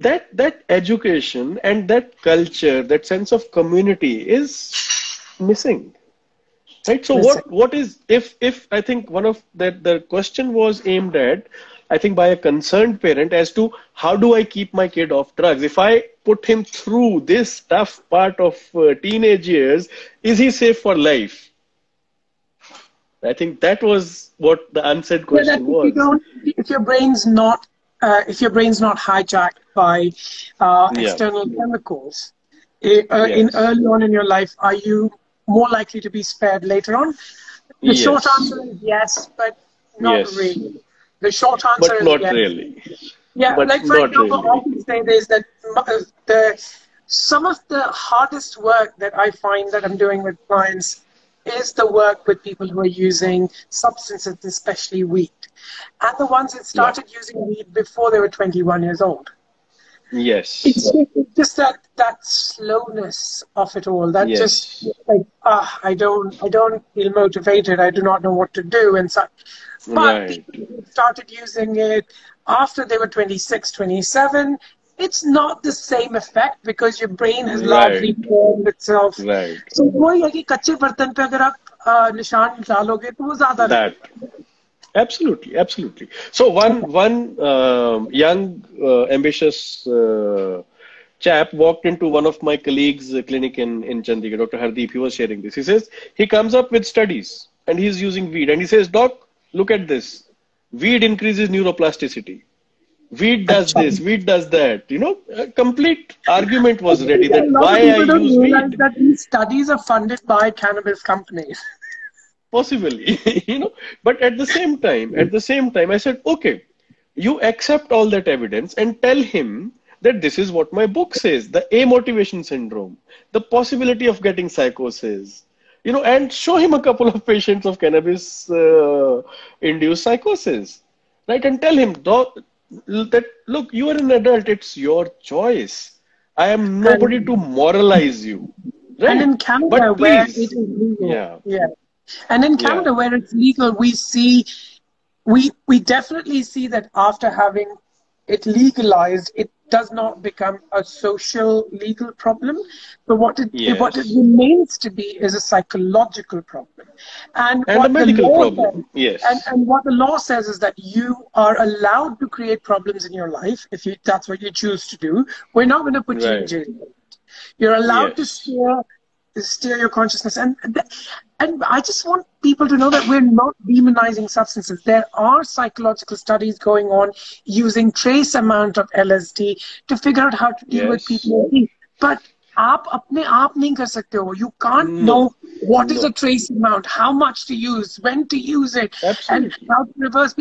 That that education and that culture that sense of community is missing. Right. So what what is if if I think one of the the question was aimed at I think by a concerned parent as to how do I keep my kid off drugs? If I put him through this tough part of uh, teenage years, is he safe for life? I think that was what the unsaid question yeah, was. If, you if, your brain's not uh, if your brain's not hijacked by uh, external yeah. chemicals eh, uh, yes. in early on in your life, are you more likely to be spared later on? The yes. short answer is yes, but not yes. really. The short answer but not really. Yeah, but like for example, really. I can say this that the some of the hardest work that I find that I'm doing with clients is the work with people who are using substances, especially weed, and the ones that started yeah. using weed before they were 21 years old. Yes. It's just that that slowness of it all. That yes. just like ah, I don't I don't feel motivated. I do not know what to do and such. But right. started using it after they were 26, 27. It's not the same effect because your brain has right. largely formed itself. Right. So वही है कि कच्चे बर्तन पे अगर आप निशान डालोगे तो वो ज्यादा that. Absolutely, absolutely. So one one uh, young uh, ambitious uh, chap walked into one of my colleagues' clinic in in Chandigarh. Dr. Hardeep, he was sharing this. He says he comes up with studies and he's using weed, and he says, "Doc, look at this. Weed increases neuroplasticity. Weed does this. Weed does that. You know, a complete argument was ready that why I use weed. That these studies are funded by cannabis companies possibly *laughs* you know but at the same time at the same time i said okay you accept all that evidence and tell him that this is what my book says the a motivation syndrome the possibility of getting psychosis you know and show him a couple of patients of cannabis uh, induced psychosis. Right and tell him that look you are an adult it's your choice. I am nobody and, to moralize you. Right? and in canada where it is legal. Yeah. Yeah. And in Canada, yeah. where it's legal, we see, we we definitely see that after having it legalized, it does not become a social legal problem. But what it yes. what it remains to be is a psychological problem. And, and what a medical the law problem. Says, yes. And and what the law says is that you are allowed to create problems in your life if you that's what you choose to do. We're not going to put right. you in jail. You're allowed yes. to steer steer your consciousness and and I just want people to know that we're not demonizing substances. There are psychological studies going on using trace amount of LSD to figure out how to deal yes. with PTSD. But आप अपने आप नहीं कर सकते हो. You can't no. know what is no. a trace amount, how much to use, when to use it, Absolutely. and how to reverse.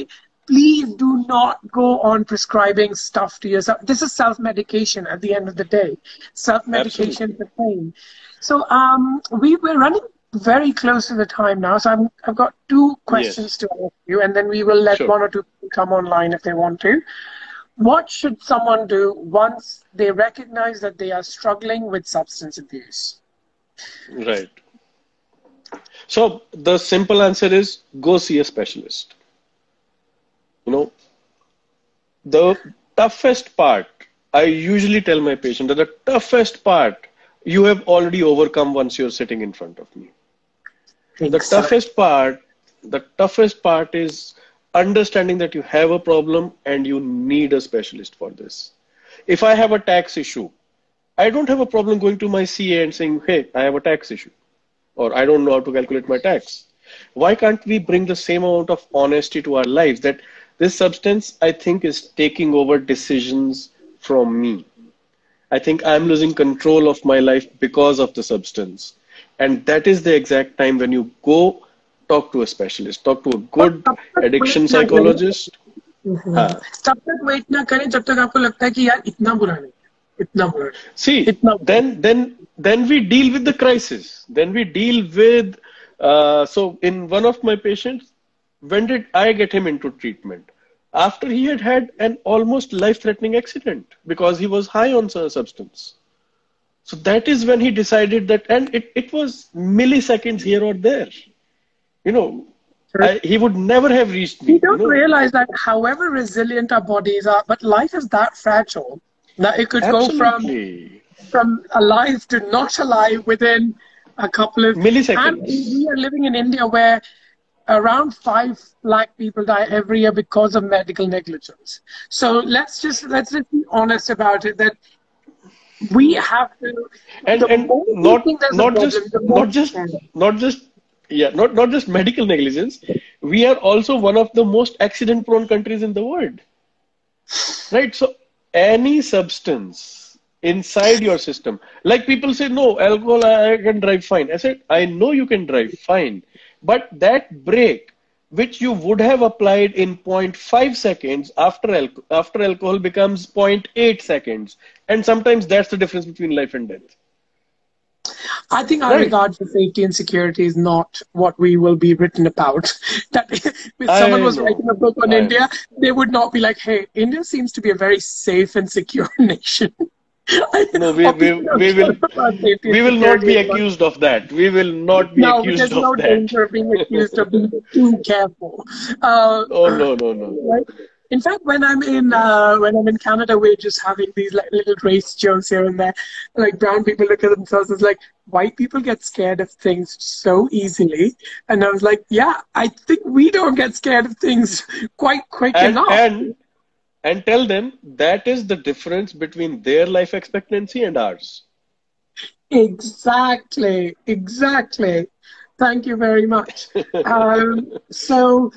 Please do not go on prescribing stuff to yourself. This is self-medication at the end of the day. Self-medication is the pain. So um, we're running very close to the time now, so I'm, I've got two questions yes. to ask you, and then we will let sure. one or two come online if they want to. What should someone do once they recognize that they are struggling with substance abuse? Right. So the simple answer is go see a specialist. You know, the toughest part, I usually tell my patient that the toughest part you have already overcome once you're sitting in front of me. The toughest part the toughest part is understanding that you have a problem and you need a specialist for this. If i have a tax issue i don't have a problem going to my ca and saying hey i have a tax issue or i don't know how to calculate my tax. Why can't we bring the same amount of honesty to our lives that this substance i think is taking over decisions from me i think i'm losing control of my life because of the substance and that is the exact time when you go talk to a specialist talk to a good addiction psychologist तब तक wait ना करें जब तक आपको लगता है कि यार इतना बुरा नहीं इतना बुरा see then then then we deal with the crisis then we deal with uh, so in one of my patients when did i get him into treatment after he had had an almost life threatening accident because he was high on a substance so that is when he decided that, and it, it was milliseconds here or there. You know, I, he would never have reached me. We don't you know? realize that however resilient our bodies are, but life is that fragile that it could Absolutely. go from from alive to not alive within a couple of milliseconds. And we are living in India where around five lakh people die every year because of medical negligence. So let's just let's just be honest about it that we have to and, and not not just not just not just yeah not not just medical negligence we are also one of the most accident prone countries in the world. Right? So any substance inside your system like people say no alcohol i can drive fine. I said i know you can drive fine but that brake which you would have applied in 0.5 seconds after al- after alcohol becomes 0.8 seconds and sometimes that's the difference between life and death I think our right. regard for safety and security is not what we will be written about. *laughs* that if someone was writing a book on I India, know. they would not be like, "Hey, India seems to be a very safe and secure *laughs* nation." *laughs* no, we, we, we will *laughs* we will not be accused of that. We will not be no, accused of no that. No danger of being *laughs* accused of being too careful. Uh, oh no no no! Right? In fact, when I'm in uh, when I'm in Canada, we're just having these like little race jokes here and there. Like brown people look at themselves as like white people get scared of things so easily, and I was like, yeah, I think we don't get scared of things quite quick and, enough. And and tell them that is the difference between their life expectancy and ours. Exactly, exactly. Thank you very much. *laughs* um, so,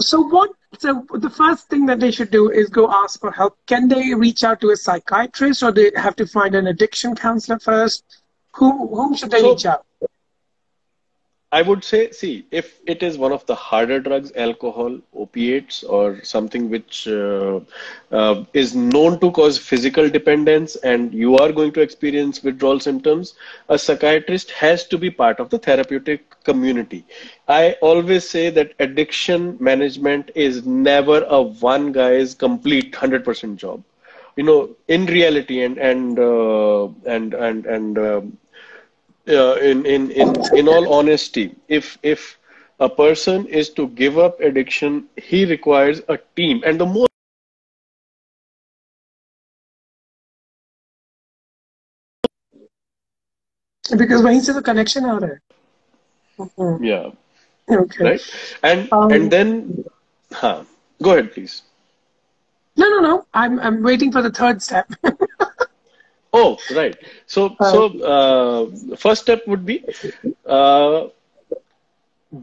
so what? So the first thing that they should do is go ask for help. Can they reach out to a psychiatrist, or they have to find an addiction counselor first? Who whom should they so, reach out? I would say, see, if it is one of the harder drugs, alcohol, opiates, or something which uh, uh, is known to cause physical dependence and you are going to experience withdrawal symptoms, a psychiatrist has to be part of the therapeutic community. I always say that addiction management is never a one guy's complete 100% job. You know, in reality and and uh, and and and um, uh, in, in, in, in all honesty, if, if a person is to give up addiction, he requires a team. And the more because वहीं से the connection आ रहा है yeah okay right and um, and then huh, go ahead please no no no i'm i'm waiting for the third step *laughs* Oh, right. So, uh, so uh, first step would be uh,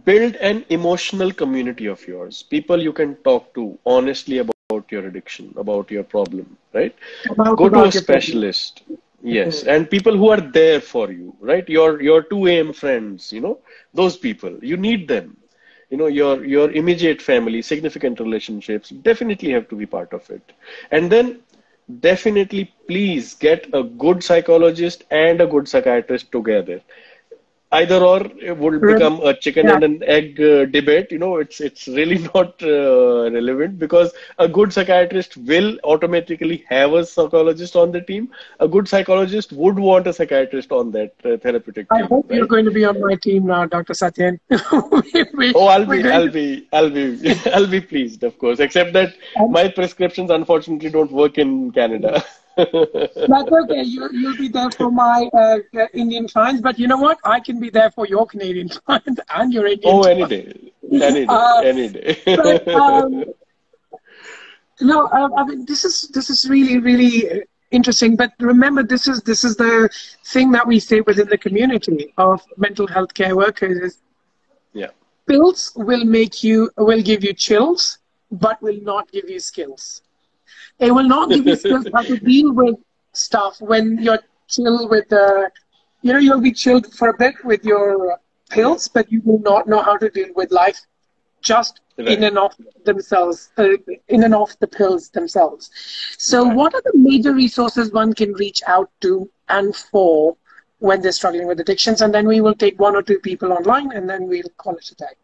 build an emotional community of yours. People you can talk to honestly about your addiction, about your problem, right? About, Go to a specialist. Yes, and people who are there for you, right? Your your 2 a.m. friends, you know, those people. You need them. You know, your your immediate family, significant relationships, definitely have to be part of it. And then definitely please get a good psychologist and a good psychiatrist together either or would become a chicken yeah. and an egg uh, debate. You know it's it's really *laughs* not uh, relevant because a good psychiatrist will automatically have a psychologist on the team. A good psychologist would want a psychiatrist on that uh, therapeutic team, i hope right? you're going to be on my team now dr satyen. *laughs* We, oh i'll be i'll be i'll be *laughs* i'll be pleased of course except that my prescriptions unfortunately don't work in canada That's okay. You, you'll be there for my uh, Indian clients, but you know what? I can be there for your Canadian *laughs* clients and your Indian. Oh, any day, any day, uh, any day. *laughs* but, um, no, uh, I mean this is this is really really interesting. But remember, this is this is the thing that we say within the community of mental health care workers. Yeah, pills will make you will give you chills, but will not give you skills. It will not give you *laughs* skills how to deal with stuff when you're chill with the, you know, you'll be chilled for a bit with your pills, but you will not know how to deal with life just right. in and off themselves, uh, in and off the pills themselves. So, right. what are the major resources one can reach out to and for when they're struggling with addictions? And then we will take one or two people online and then we'll call it a day.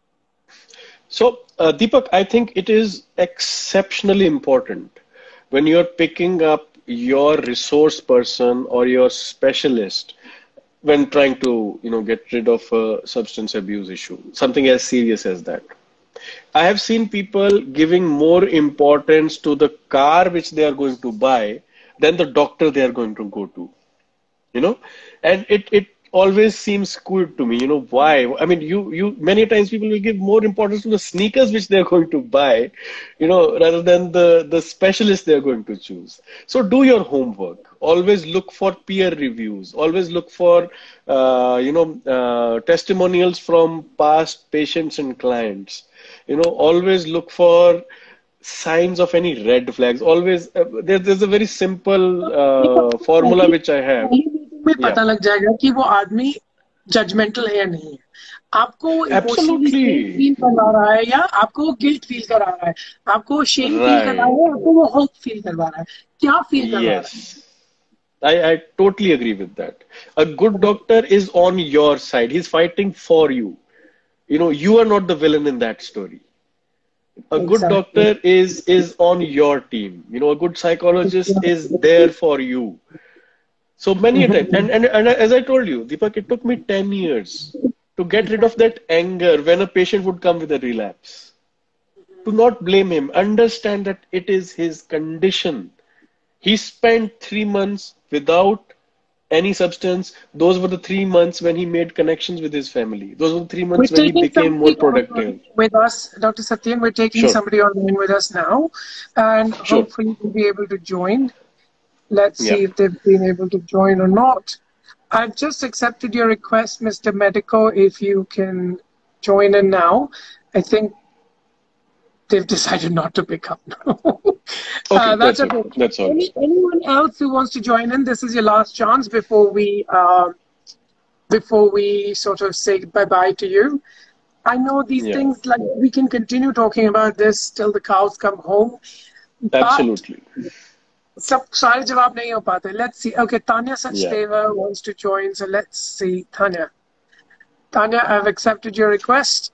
So, uh, Deepak, I think it is exceptionally important when you're picking up your resource person or your specialist when trying to you know get rid of a substance abuse issue something as serious as that. I have seen people giving more importance to the car which they are going to buy than the doctor they are going to go to you know? And it it always seems good to me. You know why? I mean, you you many times people will give more importance to the sneakers which they're going to buy, you know, rather than the the specialist they're going to choose. So do your homework. Always look for peer reviews. Always look for uh, you know uh, testimonials from past patients and clients. You know, always look for signs of any red flags always uh, there, there's a very simple uh, formula which i have में पता लग जाएगा कि वो आदमी judgemental है या नहीं है आपको फील करवा रहा है या आपको वो गिल्ट फील करा रहा है आपको शेम फील करवा रहा है आपको वो होप फील करवा रहा है क्या फील करवा रहा है I, I totally agree with that. A good doctor is on your side. He's fighting for you. You know, you are not the villain in that story. A exactly. good doctor is is on your team. You know, a good psychologist is there for you. So many mm-hmm. times, and, and, and as I told you, Deepak, it took me 10 years to get rid of that anger when a patient would come with a relapse. To not blame him, understand that it is his condition. He spent three months without any substance. Those were the three months when he made connections with his family. Those were the three months we're when he became more productive. With us, Dr. Satyen, we're taking sure. somebody online with us now, and sure. hopefully we'll be able to join. Let's see if they've been able to join or not. I've just accepted your request, Mr. Medico, if you can join in now. I think they've decided not to pick up now. *laughs* okay, uh, that's, that's, okay. That's all. Any, anyone else who wants to join in, this is your last chance before we uh, before we sort of say bye bye to you. I know these yeah. things like we can continue talking about this till the cows come home. Absolutely. सब सारे जवाब नहीं हो पाते let's see okay Tanya Sachdeva yeah. wants to join so let's see Tanya Tanya I've accepted your request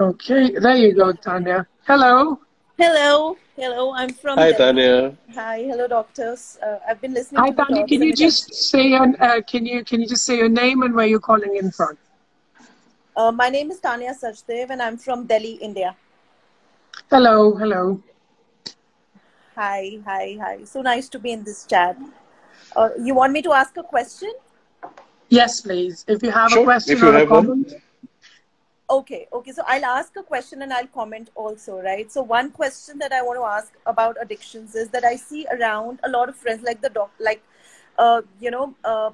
okay there you go Tanya hello hello hello I'm from hi Tanya hi hello doctors uh, I've been listening hi Tanya can you just say uh, can you can you just say your name and where you're calling in from Uh, my name is Tanya Sachdev and I'm from Delhi, India. Hello, hello. Hi, hi, hi. So nice to be in this chat. Uh, you want me to ask a question? Yes, please. If you have sure, a question or a comment. One. Okay, okay. So I'll ask a question and I'll comment also, right? So one question that I want to ask about addictions is that I see around a lot of friends, like the doc, like, uh, you know, uh,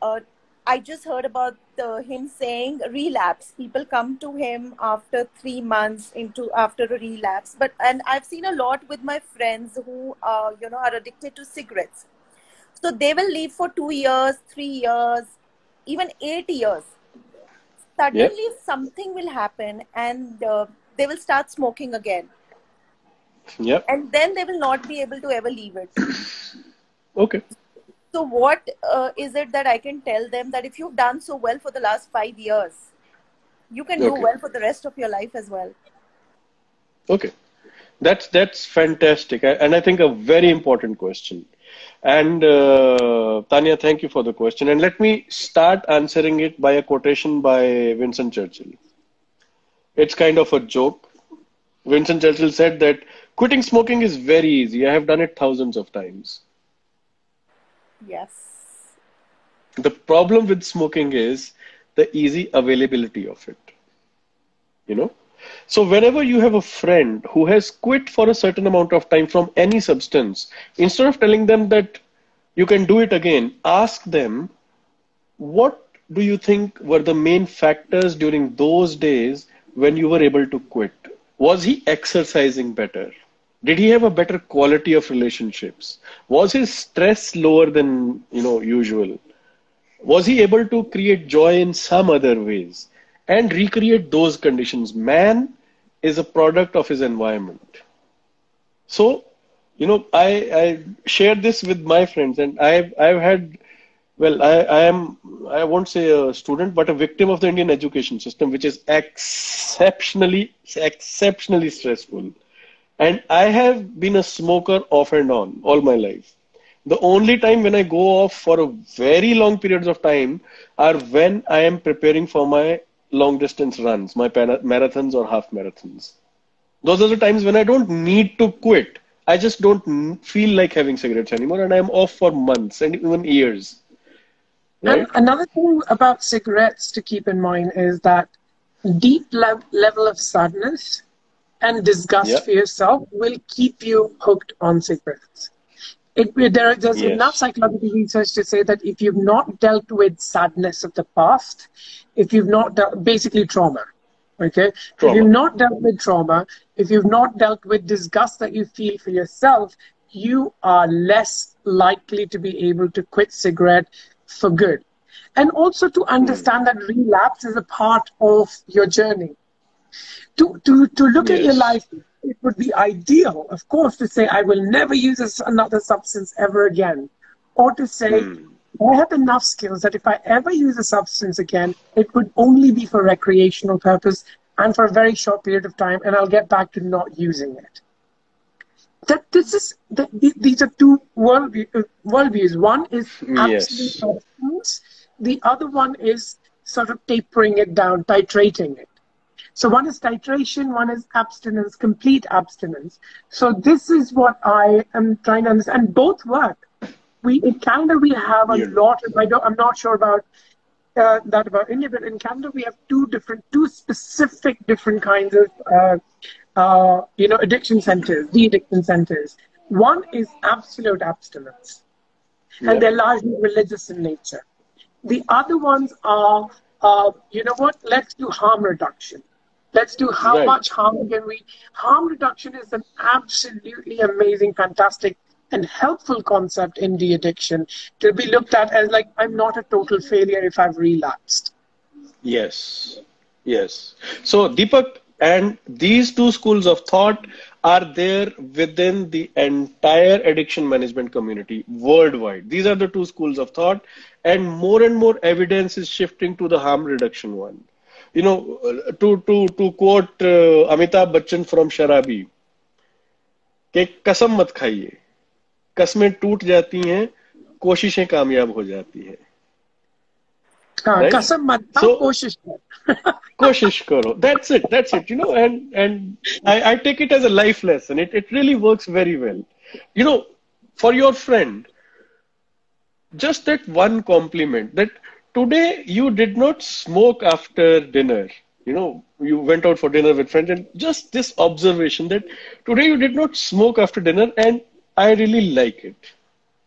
uh, I just heard about the, him saying relapse. People come to him after three months into after a relapse. But and I've seen a lot with my friends who uh, you know are addicted to cigarettes. So they will leave for two years, three years, even eight years. Suddenly yep. something will happen and uh, they will start smoking again. Yep. And then they will not be able to ever leave it. okay. So, what uh, is it that I can tell them that if you've done so well for the last five years, you can okay. do well for the rest of your life as well? Okay, that's that's fantastic, and I think a very important question. And uh, Tanya, thank you for the question. And let me start answering it by a quotation by Winston Churchill. It's kind of a joke. Winston Churchill said that quitting smoking is very easy. I have done it thousands of times. Yes. The problem with smoking is the easy availability of it. You know? So, whenever you have a friend who has quit for a certain amount of time from any substance, instead of telling them that you can do it again, ask them, what do you think were the main factors during those days when you were able to quit? Was he exercising better? Did he have a better quality of relationships? Was his stress lower than you know usual? Was he able to create joy in some other ways and recreate those conditions? Man is a product of his environment. So you know i i share this with my friends and i've i've had well i i am i won't say a student but a victim of the indian education system which is exceptionally exceptionally stressful and I have been a smoker off and on all my life. The only time when I go off for a very long periods of time are when I am preparing for my long distance runs, my marathons or half marathons. Those are the times when I don't need to quit. I just don't feel like having cigarettes anymore, and I'm off for months and even years. Right? And another thing about cigarettes to keep in mind is that deep le- level of sadness and disgust yep. for yourself will keep you hooked on cigarettes. It, there, there's yes. enough psychological research to say that if you've not dealt with sadness of the past, if you've not dealt, basically trauma, okay, trauma. if you've not dealt with trauma, if you've not dealt with disgust that you feel for yourself, you are less likely to be able to quit cigarette for good. And also to hmm. understand that relapse is a part of your journey. To, to, to look yes. at your life, it would be ideal, of course, to say, I will never use another substance ever again. Or to say, mm. I have enough skills that if I ever use a substance again, it would only be for recreational purpose and for a very short period of time, and I'll get back to not using it. That this is that these are two world uh, worldviews. One is absolute yes. The other one is sort of tapering it down, titrating it. So one is titration, one is abstinence, complete abstinence. So this is what I am trying to understand. And both work. We in Canada we have a yeah. lot. Of, I don't, I'm not sure about uh, that about India, but in Canada we have two different, two specific different kinds of, uh, uh, you know, addiction centers, the addiction centers. One is absolute abstinence, yeah. and they're largely religious in nature. The other ones are, uh, you know what? Let's do harm reduction. Let's do how right. much harm can we? Harm reduction is an absolutely amazing, fantastic, and helpful concept in de addiction to be looked at as like, I'm not a total failure if I've relapsed. Yes, yes. So, Deepak, and these two schools of thought are there within the entire addiction management community worldwide. These are the two schools of thought, and more and more evidence is shifting to the harm reduction one. You know, to to to quote uh, Amitabh Bachchan from Sharabi, कि कसम मत खाइए कस्में टूट जाती हैं कोशिशें कामयाब हो जाती है right? कसम मत so, कोशिश कोशिश करो that's it that's it you know and and I, I take it as a life lesson it, it really works very well you know for your friend just that one compliment that today you did not smoke after dinner you know you went out for dinner with friends and just this observation that today you did not smoke after dinner and i really like it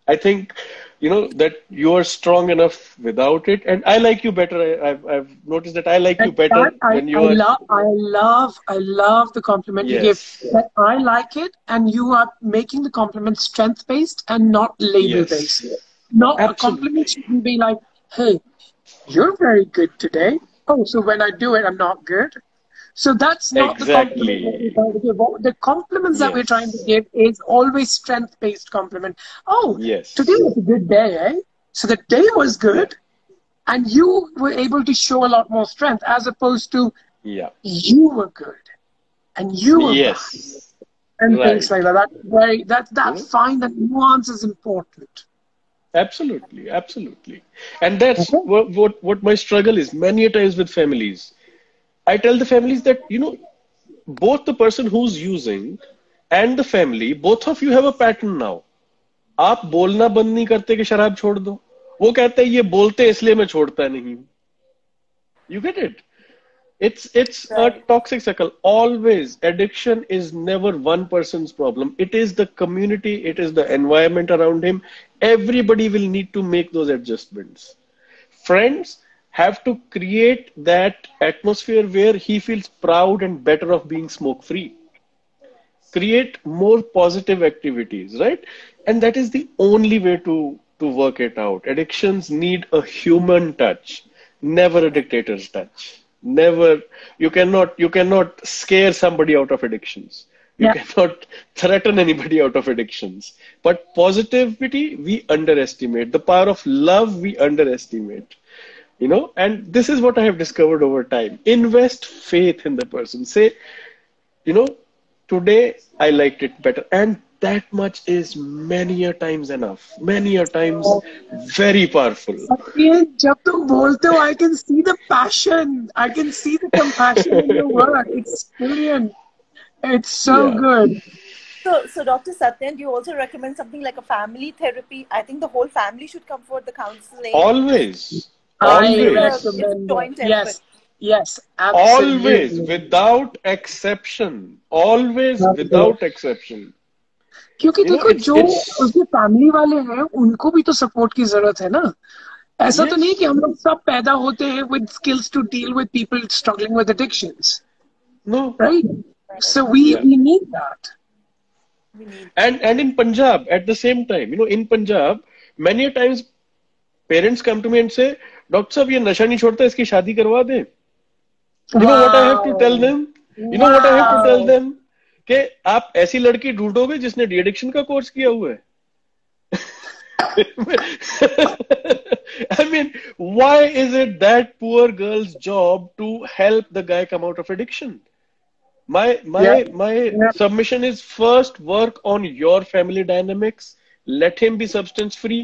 i think you know that you are strong enough without it and i like you better I, have I've noticed that i like you better I, when you I are love, i love i love the compliment yes. you give that i like it and you are making the compliment strength based and not label yes. based not Absolutely. a compliment shouldn't be like hey you're very good today oh so when i do it i'm not good so that's not exactly. the compliment The compliments yes. that we're trying to give is always strength-based compliment. Oh, yes. Today was a good day, eh? So the day was good, and you were able to show a lot more strength as opposed to yeah, you were good, and you were yes. bad, and right. things like that. That very that that yeah. fine that nuance is important Absolutely, absolutely, and that's okay. what, what what my struggle is. Many times with families I tell the families that, you know, both the person who's using and the family, both of you have a pattern now. आप बोलना बंद नहीं करते कि शराब छोड़ दो वो कहते हैं ये बोलते इसलिए मैं छोड़ता नहीं हूं you get it it's it's a toxic cycle always addiction is never one person's problem. It is the community it is the environment around him. Everybody will need to make those adjustments. Friends have to create that atmosphere where he feels proud and better of being smoke free create more positive activities right? And that is the only way to to work it out. Addictions need a human touch never a dictator's touch never you cannot you cannot scare somebody out of addictions. You yeah. cannot threaten anybody out of addictions. But positivity we underestimate. The power of love we underestimate. You know and this is what i have discovered over time. Invest faith in the person. Say you know today i liked it better. And that much is many a times enough many a times very powerful i can see the passion i can see the compassion in your *laughs* work it's brilliant it's so yeah. good so, so Dr. Satyen, do you also recommend something like a family therapy? I think the whole family should come for the counseling. Always. Always. Recommend. Yes. Yes, absolutely. Always, without exception. Always, without exception. क्योंकि देखो जो उसके family वाले हैं उनको भी तो support की ज़रूरत है ना। ऐसा तो yes. तो नहीं कि हम लोग सब पैदा होते हैं with skills to deal with people struggling with addictions right so we we need that and and in Punjab at the same time you know in Punjab many times parents come to me and say doctor साहब ये नशा नहीं छोड़ता इसकी शादी करवा दे। You know what I have to tell them you know what I have to tell them कि आप ऐसी लड़की ढूंढोगे जिसने डी एडिक्शन का कोर्स किया हुआ है. I mean, why is it that poor girl's job to help the guy come out of addiction? My my Yeah. my Yeah. submission is first work on your family dynamics. Let him be substance free.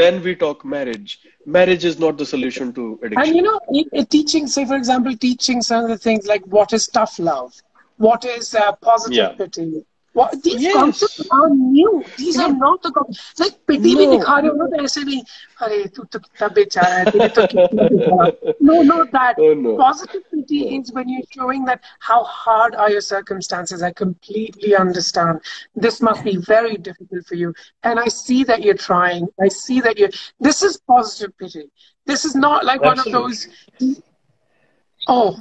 Then we talk marriage. Marriage is not the solution to addiction. And you know, teaching, say for example, teaching some of the things like what is tough love, what is uh, positive Yeah. pity. What, these Yes. concepts are new. These are not the con- like pity भी No. दिखा रहे हो ना तो ऐसे नहीं अरे तू तो कितना बेचारा है तेरे तो कितना बेचारा no not that Oh, no. positive pity is when you're showing that how hard are your circumstances I completely understand this must be very difficult for you and I see that you're trying I see that you're this is positive pity this is not like one of those oh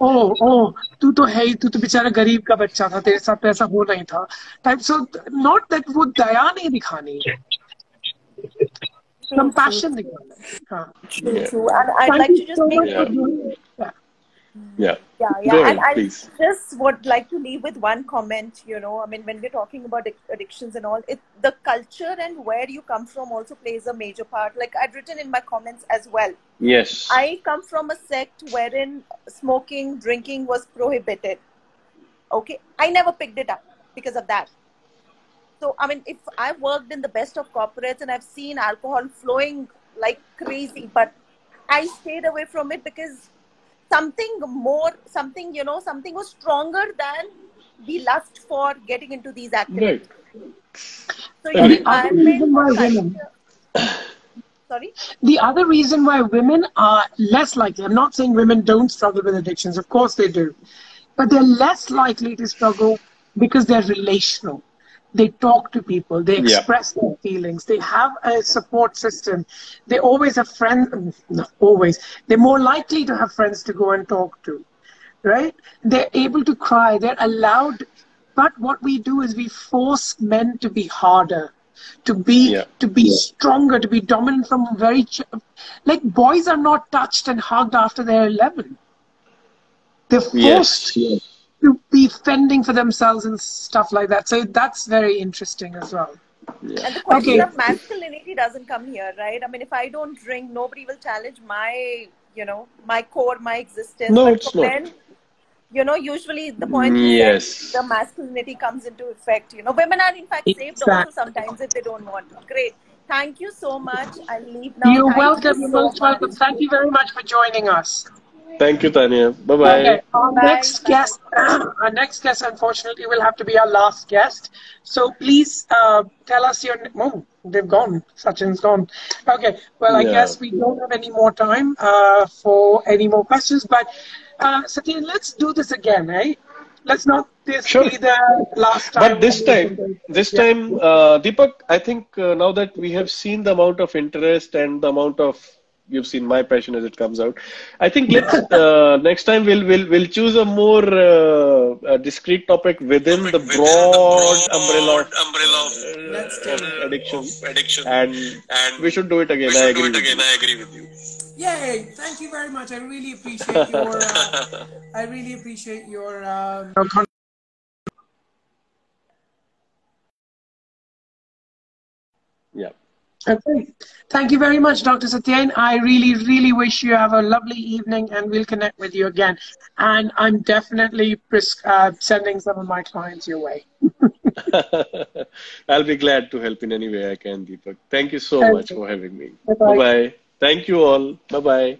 ओ ओ तू तो है ही तू तो बेचारा गरीब का बच्चा था तेरे साथ तो ऐसा हो नहीं था। टाइप सो नॉट दैट वो दया नहीं दिखानी। है compassion दिखाना। है। Yeah. true. And I'd Thank like you to just so make much for doing it. Yeah. Yeah. Go ahead, I just would like to leave with one comment. You know, I mean, when we're talking about addictions and all, it the culture and where you come from also plays a major part. Like I'd written in my comments as well. Yes. I come from a sect wherein smoking, drinking was prohibited. Okay, I never picked it up because of that. So, I mean, if I worked in the best of corporates and I've seen alcohol flowing like crazy, but I stayed away from it because something more, something, you know, something was stronger than the lust for getting into these activities. Right. So, your the other environment, reason why women- Sorry? The other reason why women are less likely, I'm not saying women don't struggle with addictions, of course they do, but they're less likely to struggle because they're relational. They talk to people, they Yeah. express their feelings, they have a support system, they always have friends, not always, they're more likely to have friends to go and talk to, right? They're able to cry, they're allowed. But what we do is we force men to be harder, to be Yeah. to be stronger, to be dominant from very ch- like boys are not touched and hugged after they're 11. They're forced Yes. Yes. To be fending for themselves and stuff like that. So that's very interesting as well. Yeah. And the question Okay. of masculinity doesn't come here, right? I mean, if I don't drink, nobody will challenge my, you know, my core, my existence. No, but it's not. men, you know, usually the point is Yes. that the masculinity comes into effect. You know, women are in fact saved also sometimes if they don't want to. Great. Thank you so much. I'll leave now. You're Thank welcome. You You're so most welcome. Thank you very much for joining us. Thank you, Tanya. Bye bye. Okay, our next guest, *clears throat* our next guest, unfortunately, will have to be our last guest. So please uh, tell us your. Oh, they've gone. Sachin's gone. Okay. Well, I Yeah. guess we don't have any more time uh, for any more questions. But uh, Satyen, let's do this again, eh? Let's not this Sure. be the last time. But this time, this Yeah. time, uh, Deepak, I think uh, now that we have seen the amount of interest and the amount of you've seen my passion as it comes out, I think let's uh, next time we'll we'll we'll choose a more uh, a discrete topic within the broad umbrella of, umbrella of, Let's of do addiction, of addiction. and and we should do it again. we I should do agree. it with again. you. I agree with you. Yay! Thank you very much. I really appreciate your. Uh, *laughs* I really appreciate your. Um, Yeah. Okay. Thank you very much, Dr. Satyen. I really, really wish you have a lovely evening and we'll connect with you again. And I'm definitely uh, sending some of my clients your way. *laughs* I'll be glad to help in any way I can, Deepak. Thank you so Thank much you. for having me. Bye bye. Thank you all. Bye bye.